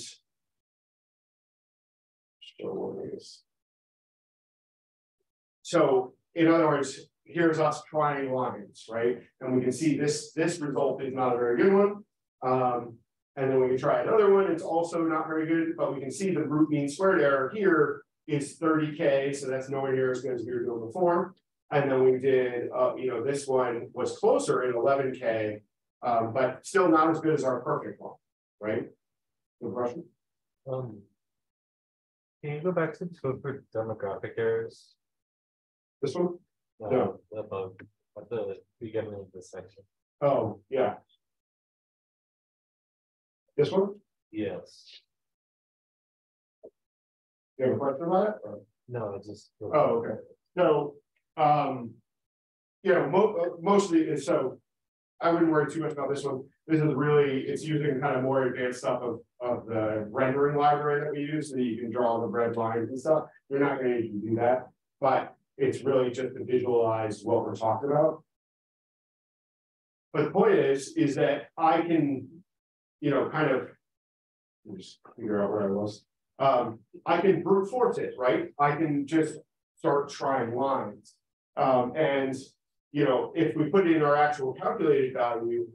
So in other words, here's us trying lines, right? And we can see this this result is not a very good one. Um, and then we can try another one, it's also not very good, but we can see the root mean squared error here is 30K, so that's nowhere near as good as we were doing before. And then we did, uh, you know, this one was closer at 11K, um, but still not as good as our perfect one, right? No question? Um, can you go back to the code for demographic errors? This one? Uh, No. Above, at the beginning of this section. Oh, yeah. This one? Yes. You have a question about it? or- No, it just. Oh, okay. So, um, you know, mo- uh, mostly, so I wouldn't worry too much about this one. This is really, it's using kind of more advanced stuff of, of the rendering library that we use, so that you can draw the red lines and stuff. You're not gonna do that, but it's really just to visualize what we're talking about. But the point is, is that I can, you know, kind of. let me Just figure out where I was. Um, I can brute force it, right? I can just start trying lines. Um, and, you know, if we put in our actual calculated value,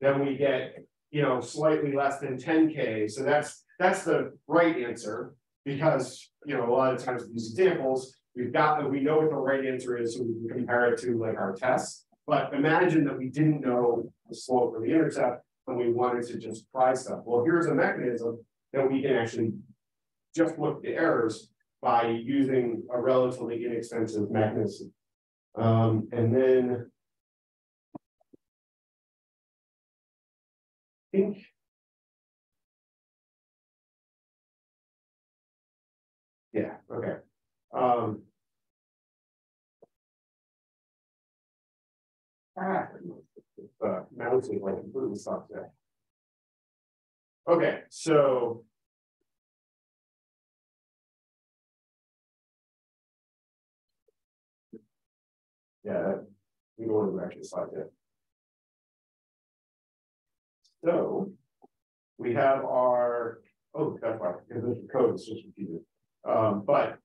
then we get, you know, slightly less than ten K. So that's, that's the right answer. Because, you know, a lot of times these examples, we've got, we know what the right answer is, so we can compare it to like our tests. But imagine that we didn't know the slope or the intercept, and we wanted to just try stuff. Well, here's a mechanism that we can actually just look the errors by using a relatively inexpensive mechanism. Um, and then. I think. Yeah, okay. Um. Ah, uh, mouse is like completely stopped there. Okay, so Yeah, we don't want to actually slide that. So we have our, oh, that's why, because the code is just repeated. Um, but,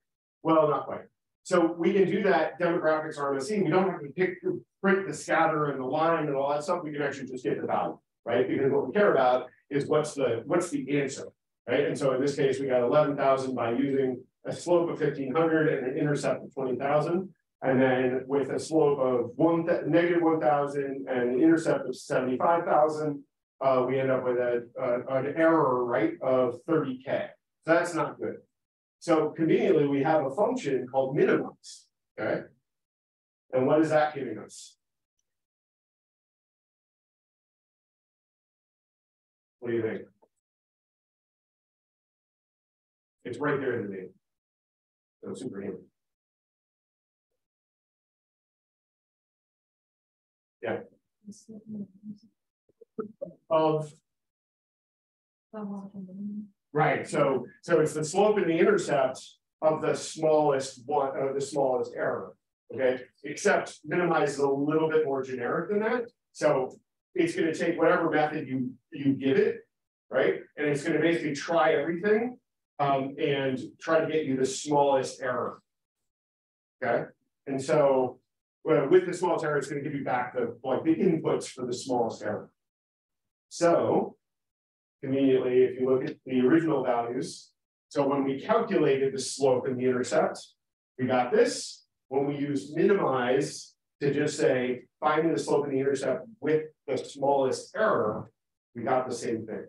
well, not quite. So we can do that demographics RMSE. We don't have to pick, print the scatter and the line and all that stuff. We can actually just get the value, right? Because what we care about is what's the what's the answer, right? And so in this case, we got 11,000 by using a slope of 1500 and an intercept of 20,000. And then with a slope of one negative one thousand and an intercept of seventy-five thousand, uh, we end up with a, a- an error, right, of thirty K. So That's not good. So conveniently, we have a function called minimize, okay? And what is that giving us? What do you think? It's right there in the name. So super handy. Of, right, so, so it's the slope and the intercept of the smallest one, of the smallest error. Okay, except minimize is a little bit more generic than that, so it's gonna take whatever method you, you give it. Right, and it's gonna basically try everything, um, and try to get you the smallest error. Okay, and so, well, with the smallest error, it's gonna give you back the, like, the inputs for the smallest error. So. Conveniently, if you look at the original values, so when we calculated the slope and the intercept, we got this. When we use minimize to just say, finding the slope and the intercept with the smallest error, we got the same thing.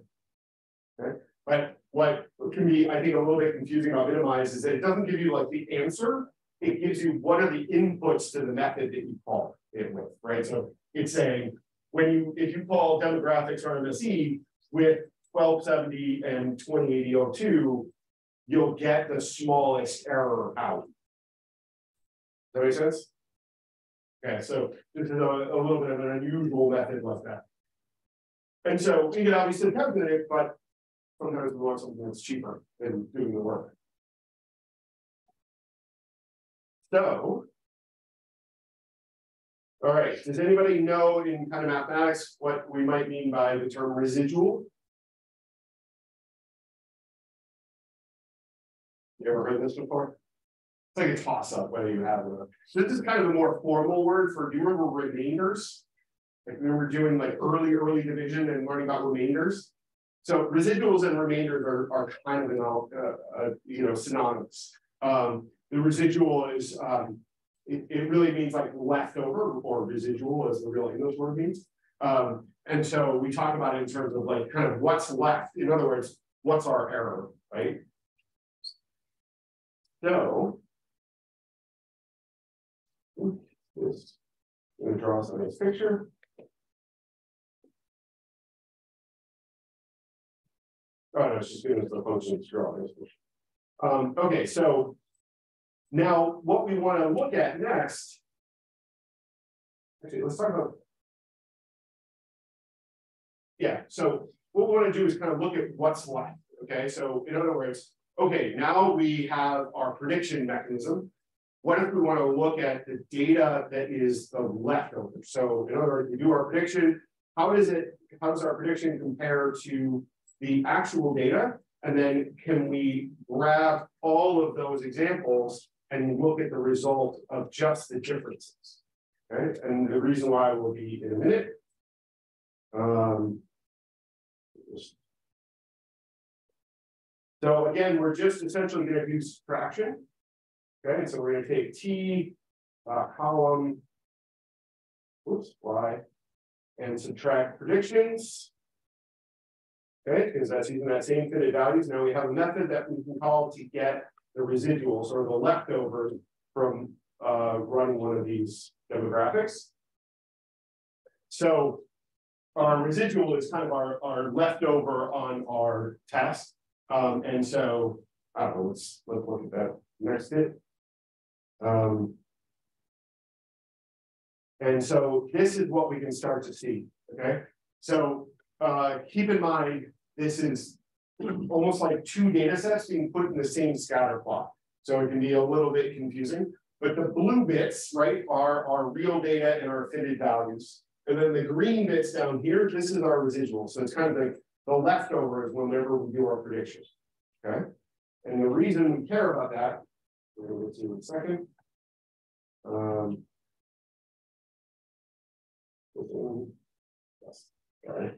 Okay, but what can be, I think, a little bit confusing about minimize is that it doesn't give you like the answer. It gives you what are the inputs to the method that you call it with, right? So it's saying, when you, if you call demographics RMSE with twelve seventy and twenty eighty oh two, you'll get the smallest error out. Does that make sense? Okay, so this is a, a little bit of an unusual method like that. And so we can obviously calculate it, but sometimes we want something that's cheaper than doing the work. So. All right, does anybody know in kind of mathematics what we might mean by the term residual? You ever heard this before? It's like a toss up whether you have it. This is kind of a more formal word for, do you remember remainders? Like we were doing like early, early division and learning about remainders. So residuals and remainders are, are kind of, an, uh, uh, you know, synonymous. Um, the residual is, um, it, it really means like leftover or residual as the real English word means. Um, and so we talk about it in terms of like kind of what's left. In other words, what's our error, right? So. This, I'm gonna draw some nice picture. Oh, no, it's just giving us the function to draw this. Um, okay, so. Now, what we want to look at next. Actually, let's talk about. Yeah, so what we want to do is kind of look at what's left. Okay, so in other words, okay, now we have our prediction mechanism. What if we want to look at the data that is the leftover? So in other words, we do our prediction. How is it, how does our prediction compare to the actual data? And then can we grab all of those examples and look at the result of just the differences? Okay, and the reason why will be in a minute. Um, so again, we're just essentially going to do subtraction. Okay, so we're going to take T uh, column, oops, Y, and subtract predictions. Okay, because that's using that same fitted values. Now we have a method that we can call to get the residuals or the leftovers from uh, running one of these demographics. So our residual is kind of our, our leftover on our test. Um, and so I don't know, let's let's look at that next bit. Um, and so this is what we can start to see. Okay, so uh, keep in mind this is almost like two data sets being put in the same scatter plot. So it can be a little bit confusing, but the blue bits, right, are our real data and our fitted values. And then the green bits down here, this is our residual. So it's kind of like the leftovers whenever we do our predictions, Okay. And the reason we care about that, we're going to get to in a second. Um, yes. All right.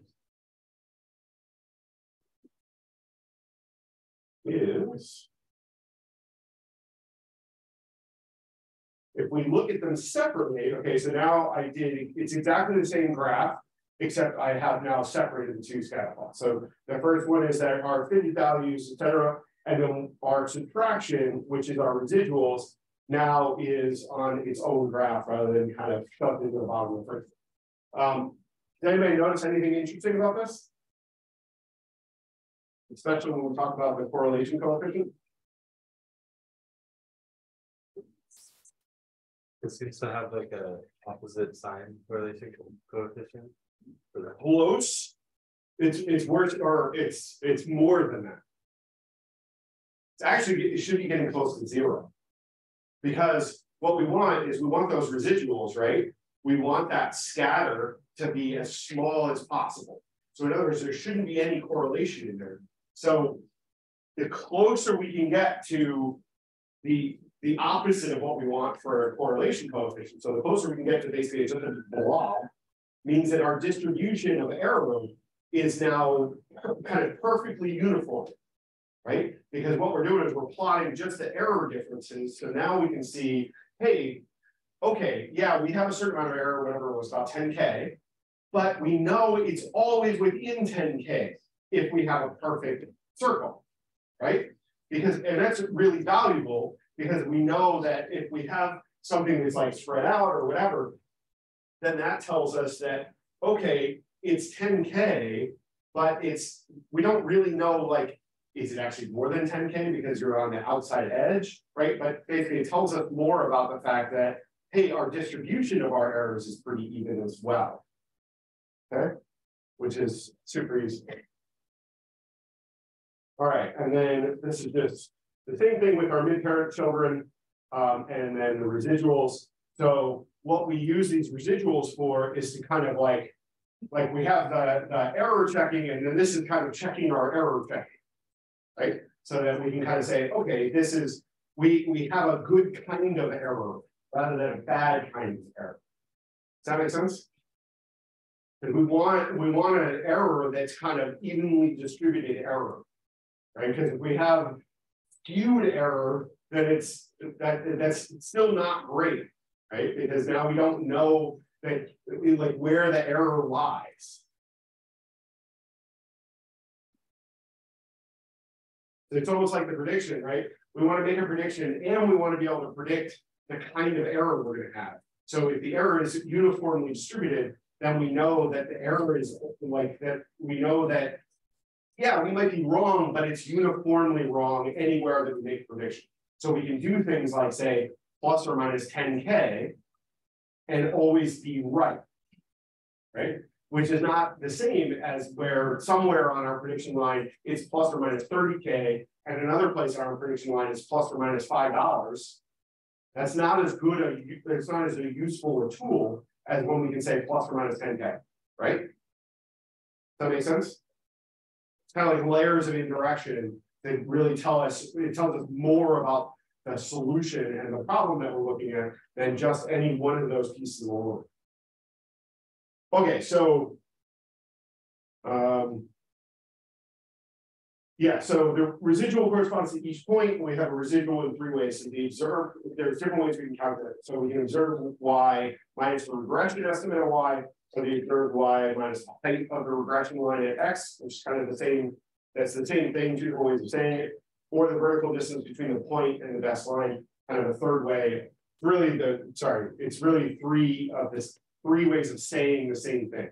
Is if we look at them separately, okay, so now I did, it's exactly the same graph, Except I have now separated the two scatter plots. So the first one is that our affinity values, et cetera, and then our subtraction, which is our residuals, now is on its own graph rather than kind of shoved into the bottom of the first. Um, does anybody notice anything interesting about this? Especially when we talk about the correlation coefficient. It seems to have like a opposite sign correlation coefficient. for that. Close. It's, it's worse, or it's, it's more than that. It's actually, it should be getting close to zero. Because what we want is we want those residuals, right? We want that scatter to be as small as possible. So in other words, there shouldn't be any correlation in there. So the closer we can get to the, the opposite of what we want for a correlation coefficient, so the closer we can get to basically just a blob, means that our distribution of error is now kind of perfectly uniform. Right? Because what we're doing is we're plotting just the error differences. So now we can see, hey, okay, yeah, we have a certain amount of error, whatever it was about 10K, but we know it's always within 10K if we have a perfect circle, right? Because, and that's really valuable because we know that if we have something that's like spread out or whatever, then that tells us that, okay, it's 10K, but it's, we don't really know like, is it actually more than 10K because you're on the outside edge, right? But basically it tells us more about the fact that, hey, our distribution of our errors is pretty even as well. Okay, which is super easy. All right, and then this is just the same thing with our mid-parent children um, and then the residuals. So what we use these residuals for is to kind of like, like we have the, the error checking and then this is kind of checking our error checking, right? So that we can kind of say, okay, this is, we, we have a good kind of error rather than a bad kind of error. Does that make sense? And we want, we want an error that's kind of evenly distributed error, right? Because if we have skewed error, then it's, that, that's still not great, right? Because now we don't know that, like where the error lies. It's almost like the prediction, right? We want to make a prediction and we want to be able to predict the kind of error we're going to have. So if the error is uniformly distributed, then we know that the error is like that. We know that, yeah, we might be wrong, but it's uniformly wrong anywhere that we make a prediction. So we can do things like say plus or minus 10K and always be right, right? Which is not the same as where somewhere on our prediction line it's plus or minus 30K and another place on our prediction line is plus or minus $5. That's not as good a, it's not as a useful a tool as when we can say plus or minus 10K, right? Does that make sense? Kind of like layers of indirection that really tell us, it tells us more about the solution and the problem that we're looking at than just any one of those pieces alone. Okay, so um, yeah, so the residual corresponds to each point. We have a residual in three ways. So the observe, there's different ways we can calculate it. So we can observe y minus the regression estimate of y. So the observed y minus height of the regression line at x, which is kind of the same, that's the same thing, two different ways of saying it, or the vertical distance between the point and the best line, kind of a third way. Really the, sorry, it's really three of this, three ways of saying the same thing.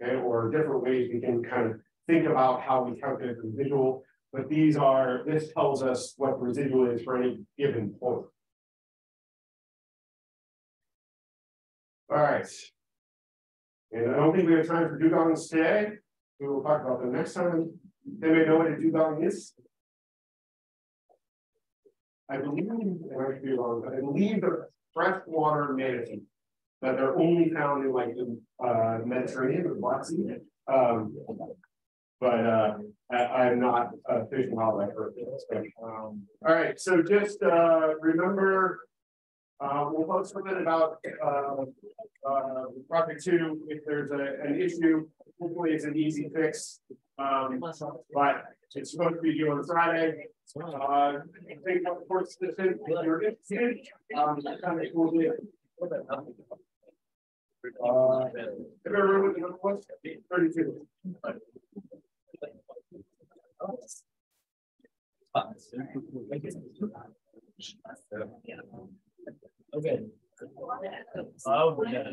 Okay, or different ways we can kind of think about how we calculate the residual, but these are, this tells us what the residual is for any given point. All right. And I don't think we have time for dugongs today. We will talk about them next time. They may know what a dugong is. I believe, I might be wrong, but I believe they're freshwater manatee. That they're only found in like the uh, Mediterranean or Black Sea. Um, but uh, I, am not a fish and wildlife person. Um, all right, so just uh, remember, uh, we'll post something about uh, uh, project two if there's a, an issue. Hopefully, it's an easy fix. Um, but it's supposed to be due on Friday. Uh, I think of course if you're interested. Um, kind of cool Uh, number was? Thirty-two. Okay. Oh, yeah.